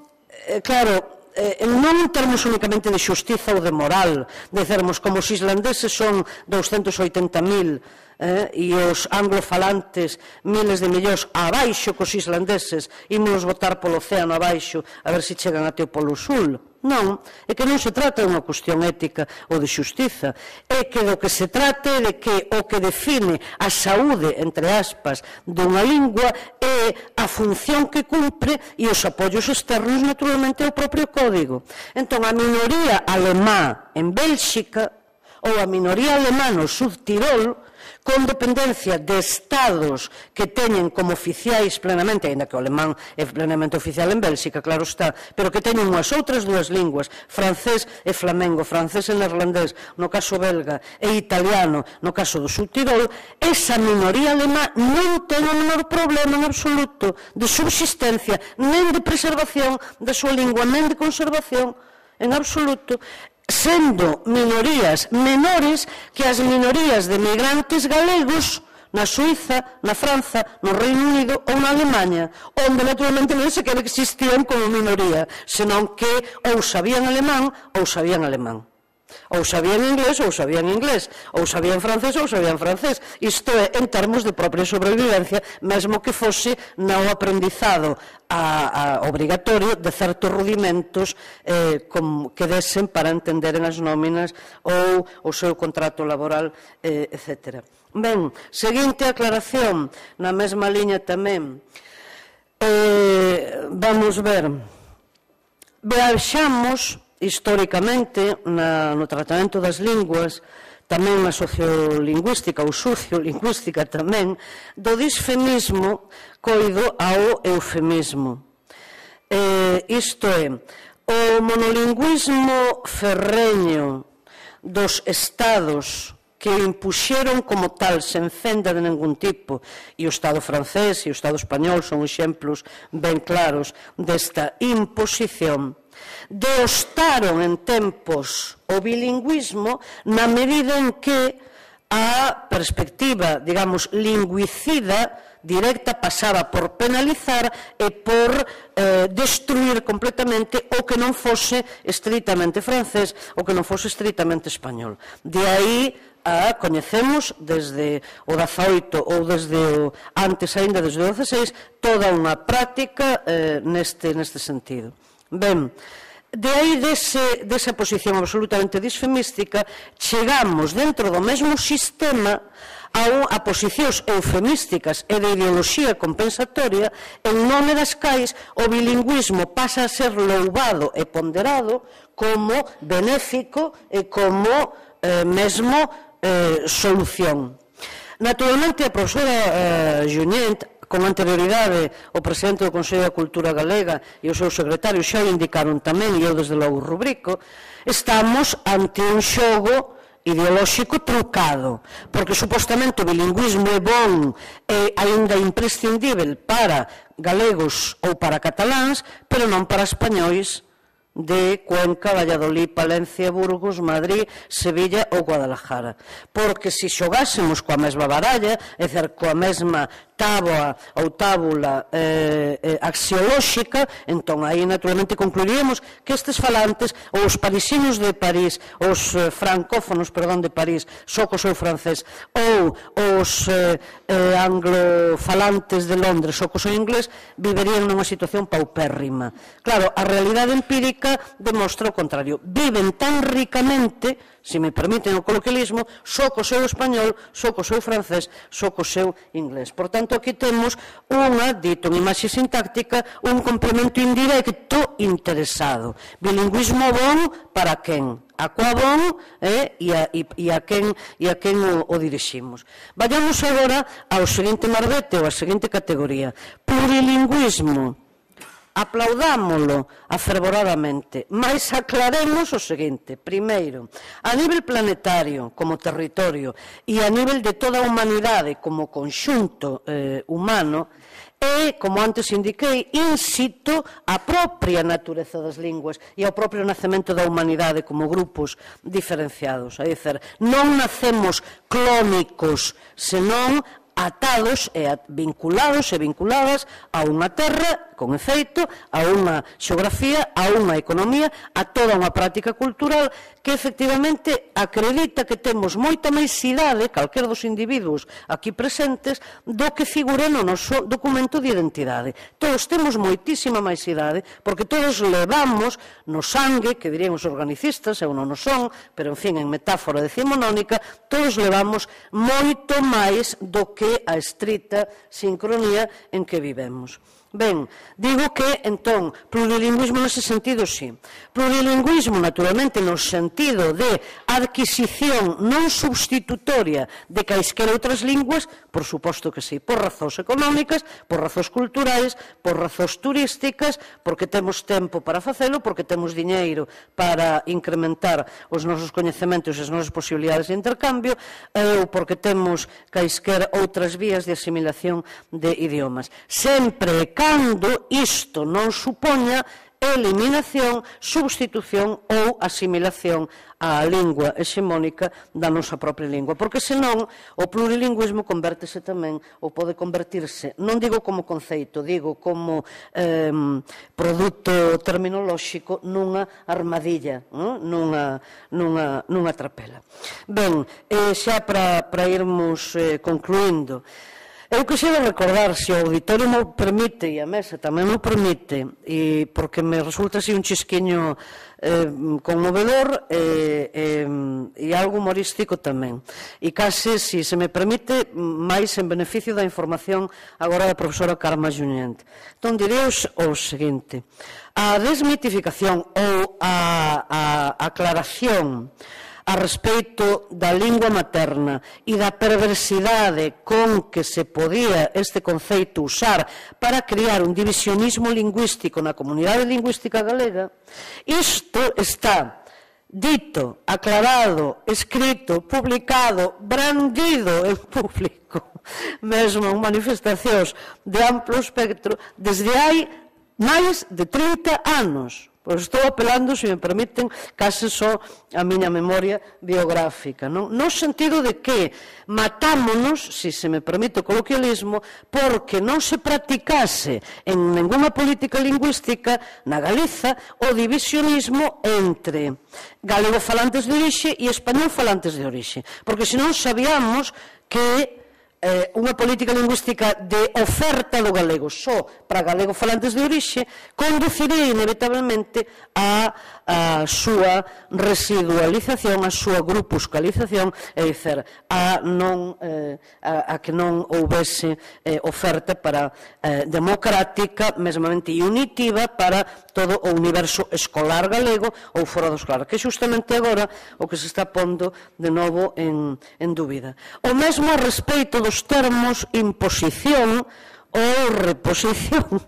eh, claro, eh, non en termos únicamente de xustiza ou de moral, de cermos como os islandeses son 280.000 eh, e os anglofalantes miles de millóns abaixo cos islandeses, imos votar polo océano abaixo a ver se chegan até o polo sul. Non, é que non se trata de unha cuestión ética ou de xustiza, é que do que se trate de que o que define a saúde, entre aspas, dunha lingua é a función que cumpre e os apoios externos naturalmente ao o propio código. Entón, a minoría alemá en Bélxica ou a minoría alemá no Subtirol con dependencia de estados que teñen como oficiais plenamente, ainda que o alemán é plenamente oficial en Bélxica, claro está, pero que teñen unhas outras dúas linguas, francés e flamengo, francés e neerlandés, no caso belga, e italiano, no caso do Subtirol, esa minoría alemá non ten o menor problema en absoluto de subsistencia, nen de preservación da súa lingua, nen de conservación, en absoluto, sendo minorías menores que as minorías de migrantes galegos na Suiza, na Franza, no Reino Unido ou na Alemanha, onde naturalmente non se quere que existían como minoría, senón que ou sabían alemán ou sabían alemán. Ou sabían inglés, ou sabían inglés, ou sabían francés, ou sabían francés. Isto é en termos de propia sobrevivencia, mesmo que fose no aprendizado a, a obrigatorio de certos rudimentos eh, com, que desen para entenderen as nóminas ou o seu contrato laboral, eh, etc. Ben, seguinte aclaración, na mesma liña tamén. Eh, vamos ver. Vexamos históricamente na, no tratamento das linguas tamén na sociolingüística ou sociolingüística tamén do disfemismo coido ao eufemismo. Eh, isto é o monolingüismo ferreño dos estados que impuxeron como tal sen fenda de ningún tipo e o Estado francés e o Estado español son exemplos ben claros desta imposición deostaron en tempos o bilingüismo na medida en que a perspectiva, digamos, lingüicida directa pasaba por penalizar e por eh, destruir completamente o que non fose estritamente francés, o que non fose estritamente español. De aí a coñecemos desde o 18 ou desde o antes aínda desde o 16 toda unha práctica eh, neste neste sentido. Ben, De aí dese, desa posición absolutamente disfemística chegamos dentro do mesmo sistema a, a posicións eufemísticas e de ideoloxía compensatoria en nome das cais o bilingüismo pasa a ser louvado e ponderado como benéfico e como eh, mesmo eh, solución. Naturalmente, a profesora eh, Junyent Con anterioridade, o presidente do Consello da Cultura Galega e o seu secretario xa indicaron tamén, e eu desde logo rubrico, estamos ante un xogo ideolóxico trucado, porque supostamente o bilingüismo é bon e aínda imprescindível para galegos ou para cataláns, pero non para españois de Cuenca, Valladolid, Palencia, Burgos, Madrid, Sevilla ou Guadalajara. Porque se xogásemos coa mesma baralla, é dizer, coa mesma táboa ou tábula eh, eh, axiolóxica, entón aí naturalmente concluiríamos que estes falantes ou os parisinos de París, os eh, francófonos, perdón, de París, só co seu francés, ou os eh, eh, anglofalantes de Londres só co seu inglés, viverían nunha situación paupérrima. Claro, a realidade empírica demostra o contrario. Viven tan ricamente se me permiten o coloquialismo, só co seu español, só co seu francés, só co seu inglés. Por tanto, aquí temos unha dito imaxe sintáctica, un complemento indirecto interesado. Bilingüismo bon para quen? a coa bon eh, e, a, e, e a quen, e a quen o, o diriximos. Vayamos agora ao seguinte marbete ou a seguinte categoría. Plurilingüismo Aplaudámolo afervoradamente, mas aclaremos o seguinte. Primeiro, a nivel planetario como territorio e a nivel de toda a humanidade como conxunto eh, humano, é, como antes indiquei, incito a propia natureza das linguas e ao propio nacemento da humanidade como grupos diferenciados. É dizer, non nacemos clónicos, senón atados e vinculados e vinculadas a unha terra, con efeito, a unha xeografía, a unha economía, a toda unha práctica cultural que efectivamente acredita que temos moita máis idade, calquer dos individuos aquí presentes, do que figura no noso documento de identidade. Todos temos moitísima máis idade, porque todos levamos no sangue, que dirían os organicistas, eu non o son, pero en fin, en metáfora decimonónica, todos levamos moito máis do que a estrita sincronía en que vivemos. Ben, digo que, entón, plurilingüismo nese sentido, sí. Plurilingüismo, naturalmente, no sentido de adquisición non substitutoria de caisquera outras linguas, por suposto que sí, por razóns económicas, por razóns culturais, por razóns turísticas, porque temos tempo para facelo, porque temos diñeiro para incrementar os nosos coñecementos e as nosas posibilidades de intercambio, ou porque temos caisquera outras vías de asimilación de idiomas. Sempre e cando isto non supoña eliminación, substitución ou asimilación á lingua hexemónica da nosa propia lingua. Porque senón o plurilingüismo convértese tamén ou pode convertirse, non digo como conceito, digo como eh, produto terminolóxico nunha armadilla, non? nunha, nunha, nunha trapela. Ben, eh, xa para irmos eh, concluindo, Eu quixera recordar, se o auditorio me permite, e a mesa tamén me permite, e porque me resulta así un chisquiño eh, conmovedor eh, eh, e algo humorístico tamén. E case, se si se me permite, máis en beneficio da información agora da profesora Carma Junyent. Entón, direos o seguinte. A desmitificación ou a, a aclaración a respeito da lingua materna e da perversidade con que se podía este conceito usar para crear un divisionismo lingüístico na comunidade lingüística galega, isto está dito, aclarado, escrito, publicado, brandido en público, mesmo en manifestacións de amplo espectro, desde hai máis de 30 anos. Pois estou apelando, se me permiten, case só a miña memoria biográfica. Non? No sentido de que matámonos, se se me permite o coloquialismo, porque non se practicase en ninguna política lingüística na Galiza o divisionismo entre galego falantes de orixe e español falantes de orixe. Porque senón sabíamos que eh, unha política lingüística de oferta do galego só para galego falantes de orixe conduciría inevitablemente a, a súa residualización, a súa grupuscalización, é dicer, a, non, eh, a, a que non houvese eh, oferta para eh, democrática, mesmamente unitiva, para todo o universo escolar galego ou fora do escolar, que justamente agora o que se está pondo de novo en, en dúbida. O mesmo a respeito dos termos imposición, ou reposición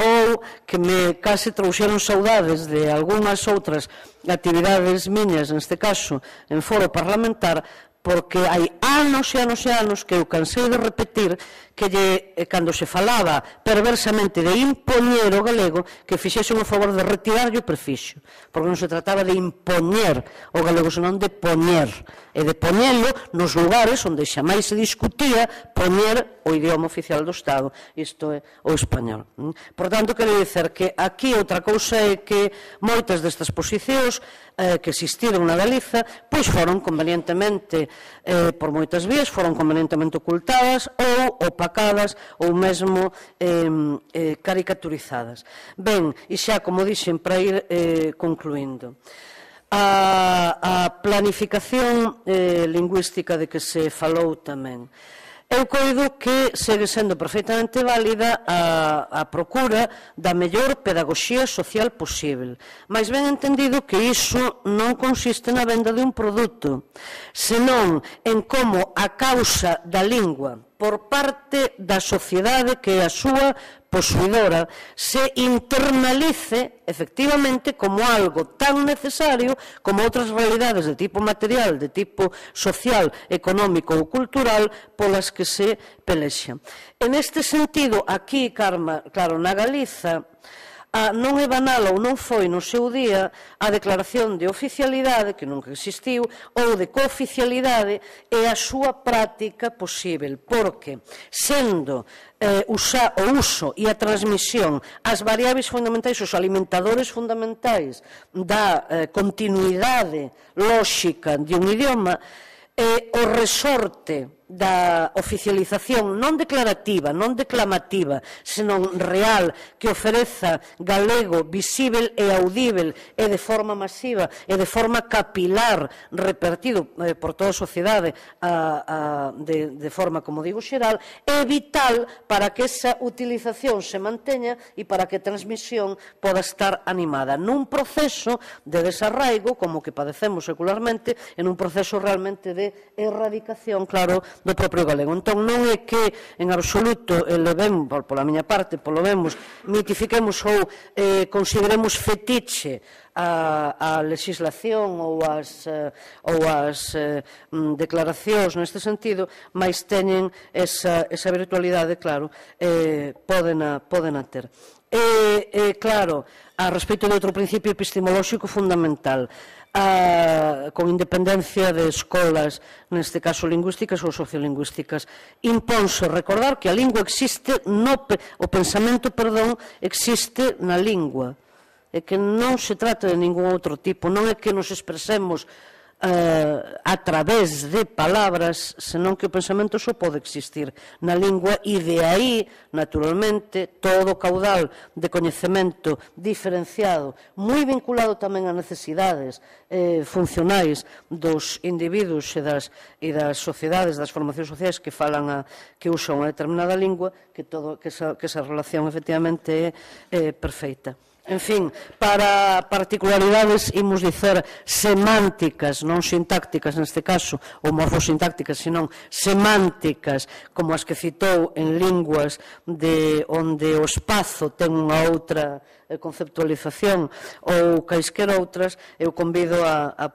ou que me case trouxeron saudades de algunhas outras actividades miñas, neste caso en foro parlamentar, porque hai anos e anos e anos que eu cansei de repetir que lle, eh, cando se falaba perversamente de impoñer o galego, que fixese un favor de retirarlle o prefixo, porque non se trataba de impoñer o galego, senón de poñer, e de poñelo nos lugares onde xa máis se discutía poñer o idioma oficial do Estado, isto é, o español. Por tanto, quero dicer que aquí outra cousa é que moitas destas posicións eh, que existiron na Galiza, pois foron convenientemente, eh, por moitas vías, foron convenientemente ocultadas ou opacadas opacadas ou mesmo eh, eh, caricaturizadas. Ben, e xa, como dixen, para ir eh, concluindo. A, a planificación eh, lingüística de que se falou tamén. Eu coido que segue sendo perfectamente válida a, a procura da mellor pedagogía social posible, Mais ben entendido que iso non consiste na venda de un produto, senón en como a causa da lingua por parte da sociedade que é a súa posuidora se internalice efectivamente como algo tan necesario como outras realidades de tipo material, de tipo social, económico ou cultural polas que se pelexan. En este sentido, aquí, Carma, claro, na Galiza, a non é banal ou non foi no seu día a declaración de oficialidade, que nunca existiu, ou de cooficialidade e a súa práctica posible porque sendo eh, usa, o uso e a transmisión as variáveis fundamentais, os alimentadores fundamentais da eh, continuidade lóxica de un idioma, eh, o resorte da oficialización non declarativa, non declamativa, senón real, que ofereza galego, visível e audível, e de forma masiva, e de forma capilar, repartido eh, por toda a sociedade a, a, de, de forma, como digo, xeral, é vital para que esa utilización se manteña e para que a transmisión poda estar animada. Nun proceso de desarraigo, como que padecemos secularmente, en un proceso realmente de erradicación, claro, do propio galego. Entón, non é que en absoluto eh, elevemos, pola miña parte, polo vemos, mitifiquemos ou eh, consideremos fetiche a, a legislación ou as, ou as eh, eh mm, declaracións neste sentido, mas teñen esa, esa virtualidade, claro, eh, poden, a, poden a ter. E, eh, claro, a respecto de outro principio epistemolóxico fundamental, a, con independencia de escolas, neste caso lingüísticas ou sociolingüísticas. Imponse recordar que a lingua existe, no, o pensamento, perdón, existe na lingua. E que non se trata de ningún outro tipo, non é que nos expresemos eh, a través de palabras, senón que o pensamento só pode existir na lingua e de aí, naturalmente, todo o caudal de coñecemento diferenciado, moi vinculado tamén a necesidades eh, funcionais dos individuos e das, e das sociedades, das formacións sociais que falan a, que usan unha determinada lingua, que, todo, que, esa, que esa relación efectivamente é eh, perfeita. En fin, para particularidades, imos dicer, semánticas, non sintácticas neste caso, ou morfosintácticas, senón semánticas, como as que citou en linguas de onde o espazo ten unha outra Eh, conceptualización ou caisquera outras, eu convido a, a,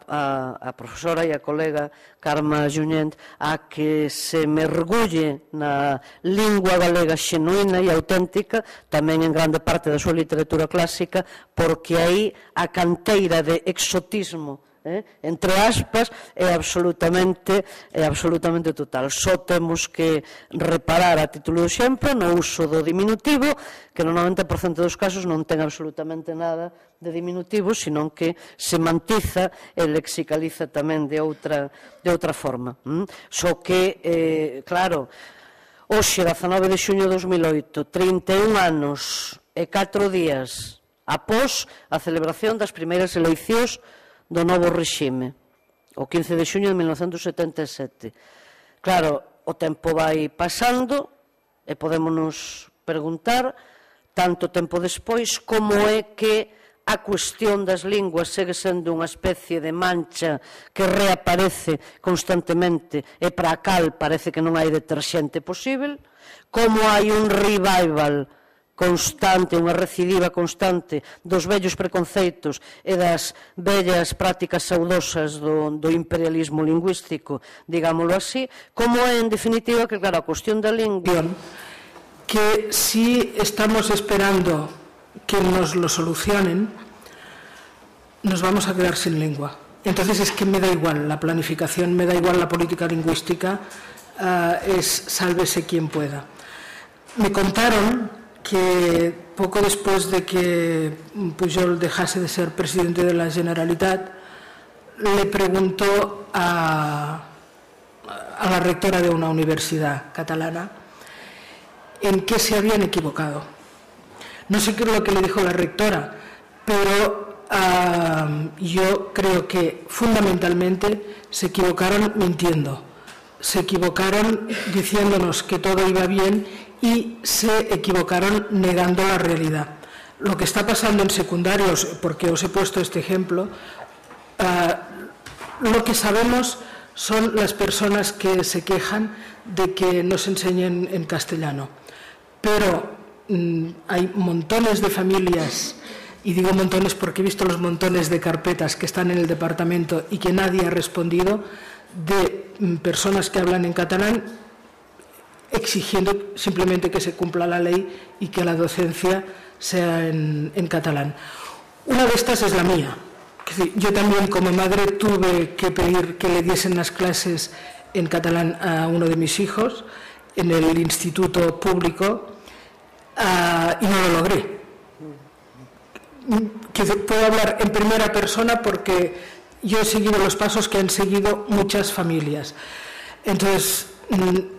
a profesora e a colega Carma Junyent a que se mergulle na lingua galega xenuína e auténtica, tamén en grande parte da súa literatura clásica, porque aí a canteira de exotismo eh? entre aspas, é absolutamente, é absolutamente total. Só temos que reparar a título do exemplo no uso do diminutivo, que no 90% dos casos non ten absolutamente nada de diminutivo, senón que se mantiza e lexicaliza tamén de outra, de outra forma. Mm? Só que, eh, claro, hoxe, 19 de xuño de 2008, 31 anos e 4 días após a celebración das primeiras eleicións do novo regime, o 15 de xuño de 1977. Claro, o tempo vai pasando e podémonos preguntar tanto tempo despois como é que a cuestión das linguas segue sendo unha especie de mancha que reaparece constantemente e para a cal parece que non hai deterxente posible, como hai un revival constante, unha recidiva constante dos vellos preconceitos e das vellas prácticas saudosas do, do imperialismo lingüístico, digámoslo así, como é, en definitiva, que, claro, a cuestión da lingua... Que si estamos esperando que nos lo solucionen, nos vamos a quedar sin lengua. Entonces es que me da igual la planificación, me da igual la política lingüística, uh, es sálvese quien pueda. Me contaron que pouco despois de que Pujol dejase de ser presidente de la Generalitat le preguntó a, la rectora de una universidad catalana en qué se habían equivocado. No sé qué es lo que le dijo la rectora, pero uh, yo creo que fundamentalmente se equivocaron mintiendo, se equivocaron diciéndonos que todo iba bien y se equivocaron negando la realidad. Lo que está pasando en secundarios, porque os he puesto este ejemplo, uh, lo que sabemos son las personas que se quejan de que no se enseñen en castellano. Pero mm, hay montones de familias, y digo montones porque he visto los montones de carpetas que están en el departamento y que nadie ha respondido, de mm, personas que hablan en catalán exigiendo simplemente que se cumpla la ley y que la docencia sea en, catalán. Una de estas es la mía. Yo también como madre tuve que pedir que le diesen las clases en catalán a uno de mis hijos en el instituto público uh, y no lo logré. Puedo hablar en primera persona porque yo he seguido los pasos que han seguido muchas familias. Entonces, mm,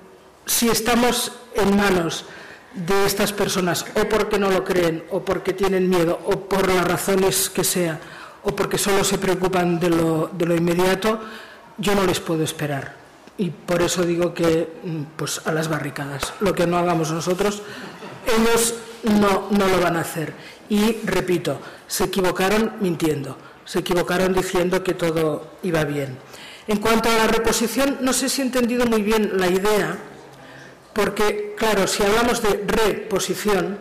si estamos en manos de estas personas, o porque no lo creen, o porque tienen miedo, o por las razones que sea, o porque solo se preocupan de lo, de lo inmediato, yo no les puedo esperar. Y por eso digo que mm, pues a las barricadas. Lo que no hagamos nosotros, ellos no, no lo van a hacer. Y repito, se equivocaron mintiendo, se equivocaron diciendo que todo iba bien. En cuanto a la reposición, no sé si he entendido muy bien la idea porque, claro, si hablamos de reposición,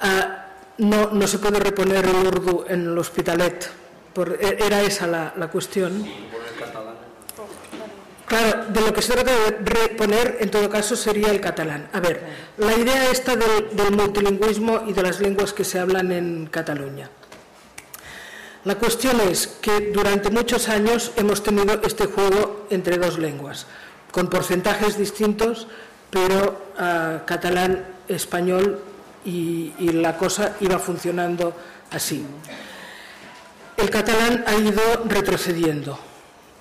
ah, no, no, se puede reponer el urdu en el hospitalet. Por, e, era esa la, la cuestión. Claro, de lo que se trata de reponer, en todo caso, sería el catalán. A ver, la idea esta del, del multilingüismo y de las lenguas que se hablan en Cataluña. La cuestión es que durante muchos años hemos tenido este juego entre dos lenguas con porcentajes distintos, pero uh, catalán, español y, y la cosa iba funcionando así. El catalán ha ido retrocediendo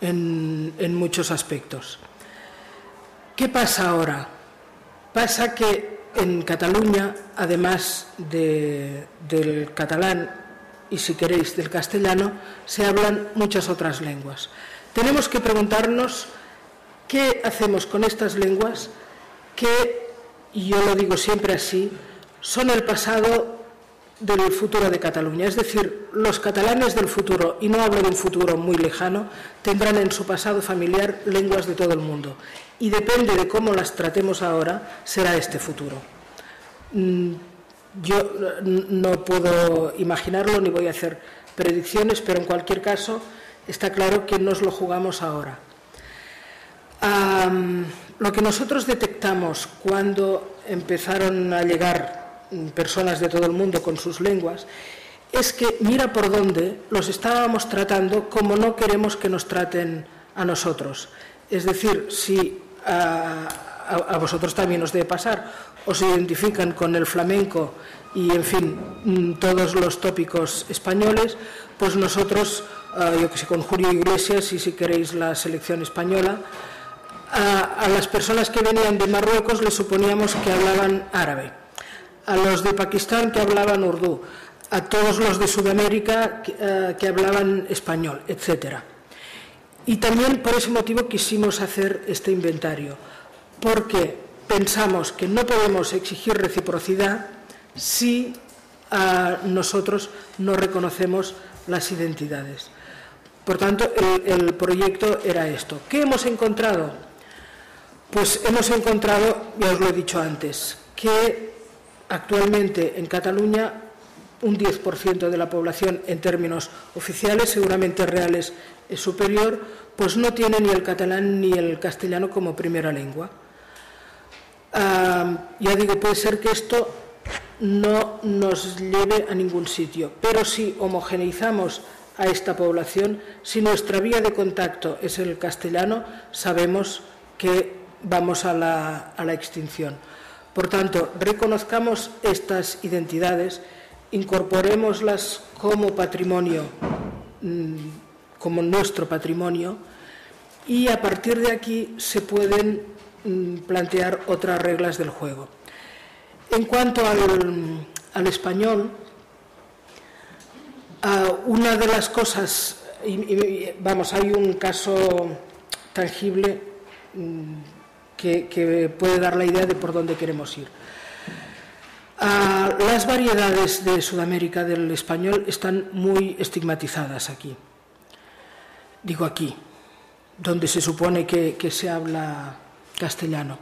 en, muchos aspectos. ¿Qué pasa ahora? Pasa que en Cataluña, además de, del catalán y, si queréis, del castellano, se hablan muchas otras lenguas. Tenemos que preguntarnos ¿Qué hacemos con estas lenguas que, y yo lo digo siempre así, son el pasado del futuro de Cataluña? Es decir, los catalanes del futuro, y no hablo de un futuro muy lejano, tendrán en su pasado familiar lenguas de todo el mundo. Y depende de cómo las tratemos ahora, será este futuro. Mm, yo no puedo imaginarlo ni voy a hacer predicciones, pero en cualquier caso está claro que nos lo jugamos ahora. Lo que nosotros detectamos cuando empezaron a llegar personas de todo el mundo con sus lenguas es que mira por dónde los estábamos tratando como no queremos que nos traten a nosotros. Es decir, si a, a, vosotros también os debe pasar, os identifican con el flamenco y, en fin, mm, todos los tópicos españoles, pues nosotros, uh, yo que sé, con Julio Iglesias y si queréis la selección española, a, las personas que venían de Marruecos les suponíamos que hablaban árabe, a los de Pakistán que hablaban urdú, a todos los de Sudamérica que, uh, que hablaban español, etc. Y también por ese motivo quisimos hacer este inventario, porque pensamos que no podemos exigir reciprocidad si nosotros no reconocemos las identidades. Por tanto, el proyecto era esto. ¿Qué hemos encontrado? Pues hemos encontrado, ya os lo he dicho antes, que actualmente en Cataluña un 10% de la población en términos oficiales, seguramente reales es superior, pues no tiene ni el catalán ni el castellano como primera lengua. Uh, ya digo, puede ser que esto no nos lleve a ningún sitio, pero si homogeneizamos a esta población, si nuestra vía de contacto es el castellano, sabemos que vamos a la, a la extinción. Por tanto, reconozcamos estas identidades, incorporémoslas como patrimonio, mm, como nuestro patrimonio, y a partir de aquí se pueden mm, plantear otras reglas del juego. En cuanto al, al español, uh, una de las cosas, vamos, hay un caso tangible mm, que, puede dar la idea de por dónde queremos ir. Uh, las variedades de Sudamérica del español están muy estigmatizadas aquí. Digo aquí, donde se supone que, se habla castellano.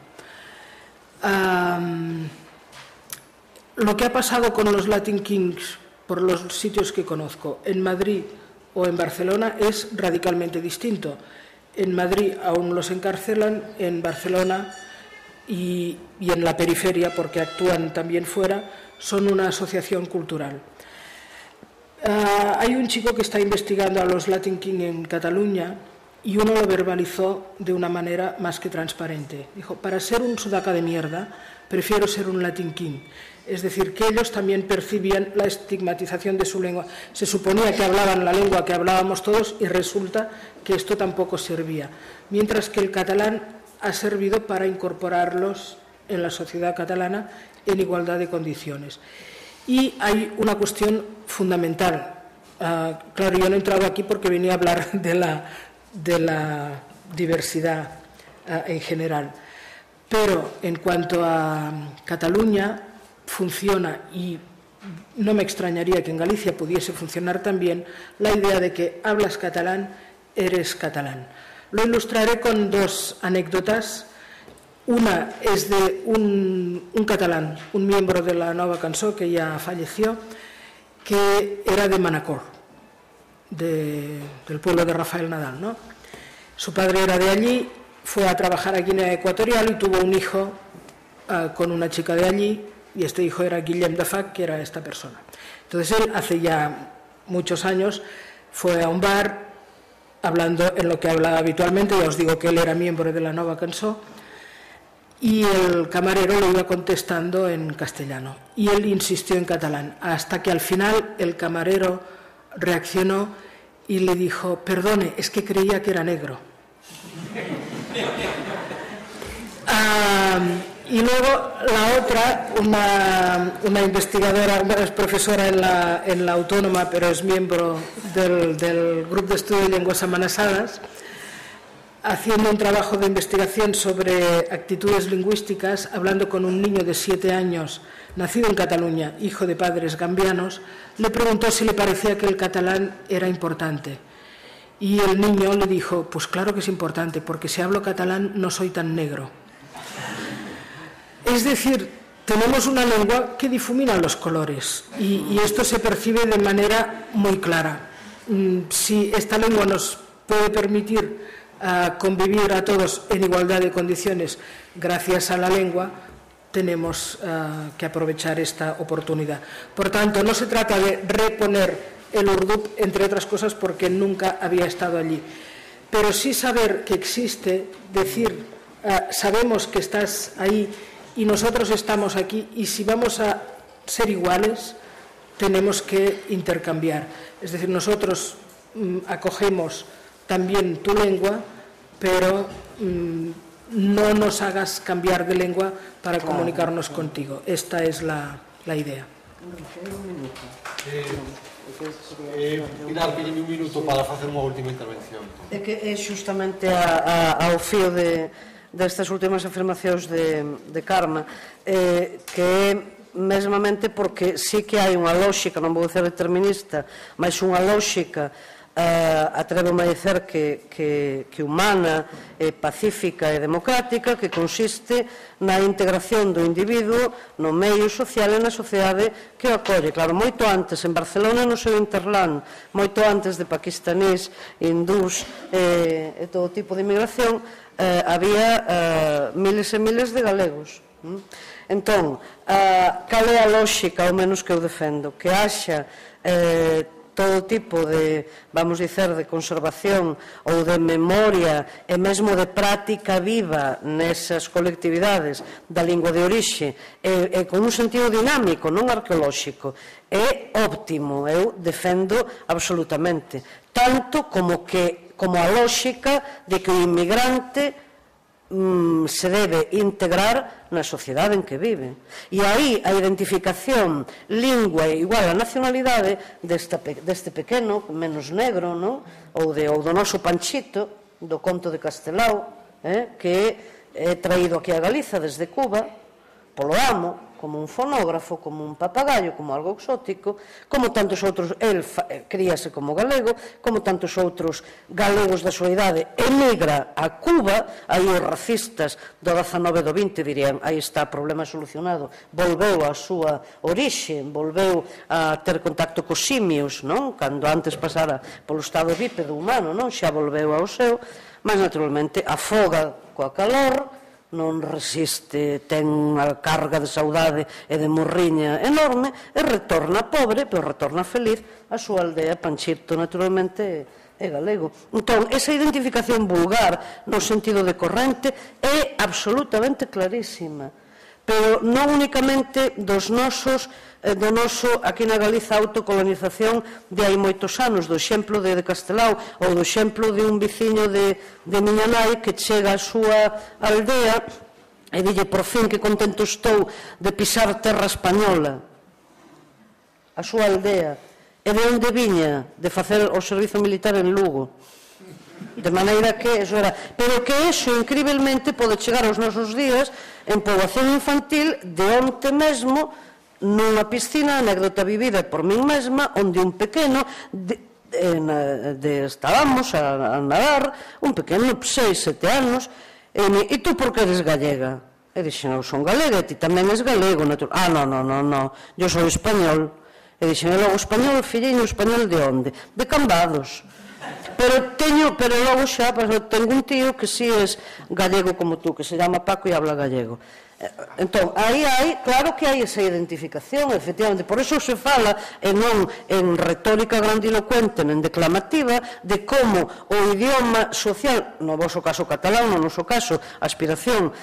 Lo que ha pasado con los Latin Kings, por los sitios que conozco, en Madrid o en Barcelona, es radicalmente distinto. En Madrid aún los encarcelan, en Barcelona y, en la periferia, porque actúan también fuera, son una asociación cultural. Uh, hay un chico que está investigando a los Latin King en Cataluña y uno lo verbalizó de una manera más que transparente. Dijo, para ser un sudaca de mierda, prefiero ser un Latin King. Es decir, que ellos también percibían la estigmatización de su lengua. Se suponía que hablaban la lengua que hablábamos todos y resulta que esto tampoco servía. Mientras que el catalán ha servido para incorporarlos en la sociedad catalana en igualdad de condiciones. Y hay una cuestión fundamental. Uh, claro, yo no he entrado aquí porque venía a hablar de la, diversidad uh, en general. Pero en cuanto a Cataluña, funciona y no me extrañaría que en Galicia pudiese funcionar también la idea de que hablas catalán, eres catalán. Lo ilustraré con dos anécdotas. Una es de un, catalán, un miembro de la Nova Cançó que ya falleció, que era de Manacor, de, del pueblo de Rafael Nadal. ¿no? Su padre era de allí fue a trabajar a Guinea Ecuatorial y tuvo un hijo uh, con una chica de allí y este hijo era Guillem Dafac, que era esta persona. Entonces él hace ya muchos años fue a un bar hablando en lo que hablaba habitualmente, ya os digo que él era miembro de la Nova Cansó, y el camarero le iba contestando en castellano y él insistió en catalán, hasta que al final el camarero reaccionó y le dijo, perdone, es que creía que era negro. y luego la otra, una, investigadora, es profesora en la, en la Autónoma, pero es miembro del, del Grupo de Estudio de Lenguas Amenazadas, haciendo un trabajo de investigación sobre actitudes lingüísticas, hablando con un niño de siete años, nacido en Cataluña, hijo de padres gambianos, le preguntó si le parecía que el catalán era importante. Y el niño le dijo, pues claro que es importante, porque si hablo catalán no soy tan negro. Es decir, tenemos una lengua que difumina los colores y, esto se percibe de manera muy clara. Mm, si esta lengua nos puede permitir uh, convivir a todos en igualdad de condiciones gracias a la lengua, tenemos uh, que aprovechar esta oportunidad. Por tanto, no se trata de reponer el Urdup, entre otras cosas porque nunca había estado allí. Pero sí saber que existe, decir, uh, sabemos que estás ahí y nosotros estamos aquí y si vamos a ser iguales, tenemos que intercambiar. Es decir, nosotros mm, acogemos también tu lengua, pero mm, no nos hagas cambiar de lengua para claro, comunicarnos claro. contigo. Esta es la, la idea. Eh, Eh, Pilar, pídeme un minuto para facer unha última intervención. É que é xustamente a, a, ao fío de, destas últimas afirmacións de, de Karma, eh, que é mesmamente porque sí que hai unha lógica, non vou dizer determinista, mas unha lógica eh, atrevo-me a dizer que, que, que humana, e pacífica e democrática que consiste na integración do individuo no meio social e na sociedade que o acolle. Claro, moito antes en Barcelona no seu interland, moito antes de paquistanís, hindús eh, e todo tipo de inmigración, eh, había eh, miles e miles de galegos. Mm? Entón, eh, cal é a lóxica, ao menos que eu defendo, que haxa eh, todo tipo de, vamos dicer, de conservación ou de memoria e mesmo de práctica viva nesas colectividades da lingua de orixe e, e con un sentido dinámico, non arqueolóxico é óptimo, eu defendo absolutamente, tanto como que como a lógica de que o inmigrante mm, se debe integrar na sociedade en que vive. E aí a identificación lingua igual a nacionalidade desta, deste pequeno, menos negro, no? ou, de, ou do noso panchito, do conto de Castelao, eh? que é traído aquí a Galiza desde Cuba, polo amo, como un fonógrafo, como un papagallo, como algo exótico, como tantos outros, el fa, eh, críase como galego, como tantos outros galegos da súa idade, emigra a Cuba, aí os racistas do 19 do 20 dirían, aí está problema solucionado, volveu a súa orixe, volveu a ter contacto cos simios, non? Cando antes pasara polo estado bípedo humano, non? Xa volveu ao seu, mas naturalmente afoga coa calor, non resiste, ten unha carga de saudade e de morriña enorme e retorna pobre, pero retorna feliz a súa aldea Panxirto, naturalmente é galego. Entón, esa identificación vulgar no sentido de corrente é absolutamente clarísima pero non únicamente dos nosos eh, do noso aquí na Galiza autocolonización de hai moitos anos, do exemplo de, de Castelao ou do exemplo de un veciño de, de miña nai que chega á súa aldea e dille por fin que contento estou de pisar terra española a súa aldea e de onde viña de facer o servizo militar en Lugo De maneira que eso era. Pero que eso, incribelmente, pode chegar aos nosos días en poboación infantil de onte mesmo nunha piscina, anécdota vivida por min mesma, onde un pequeno de, de, de estábamos a, a nadar, un pequeno, seis, sete anos, e me, e tú por que eres gallega? E dixen, eu son galega, e ti tamén és galego, natural. Ah, non, non, non, non, eu sou español. E dixen, eu logo español, filliño, español de onde? De Cambados. Pero teño, pero logo xa, pero tengo un tío que si sí es gallego como tú, que se llama Paco e habla gallego. Eh, entón, aí hai, claro que hai esa identificación, efectivamente, por eso se fala en non en retórica grandilocuente, en declamativa, de como o idioma social, no vosso caso catalán, no noso caso, aspiración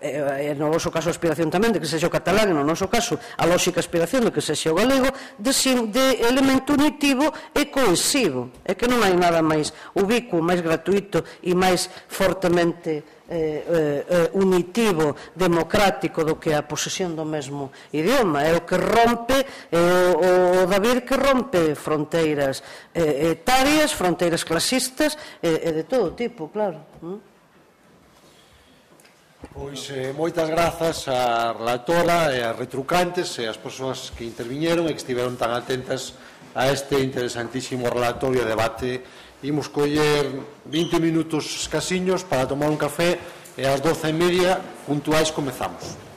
e no vosso caso a aspiración tamén de que sexa o catalán no noso caso a lógica aspiración de que sexa o galego de, de elemento unitivo e cohesivo é que non hai nada máis ubicuo, máis gratuito e máis fortemente eh, eh, eh, unitivo, democrático do que a posesión do mesmo idioma. É o que rompe, é o, o David que rompe fronteiras eh, etarias, fronteiras clasistas e eh, eh, de todo tipo, claro. Mm? Pois eh, moitas grazas á relatora e ás retrucantes e ás persoas que interviñeron e que estiveron tan atentas a este interesantísimo relatorio e debate. Imos coller 20 minutos escasiños para tomar un café e ás 12 e media puntuais comezamos.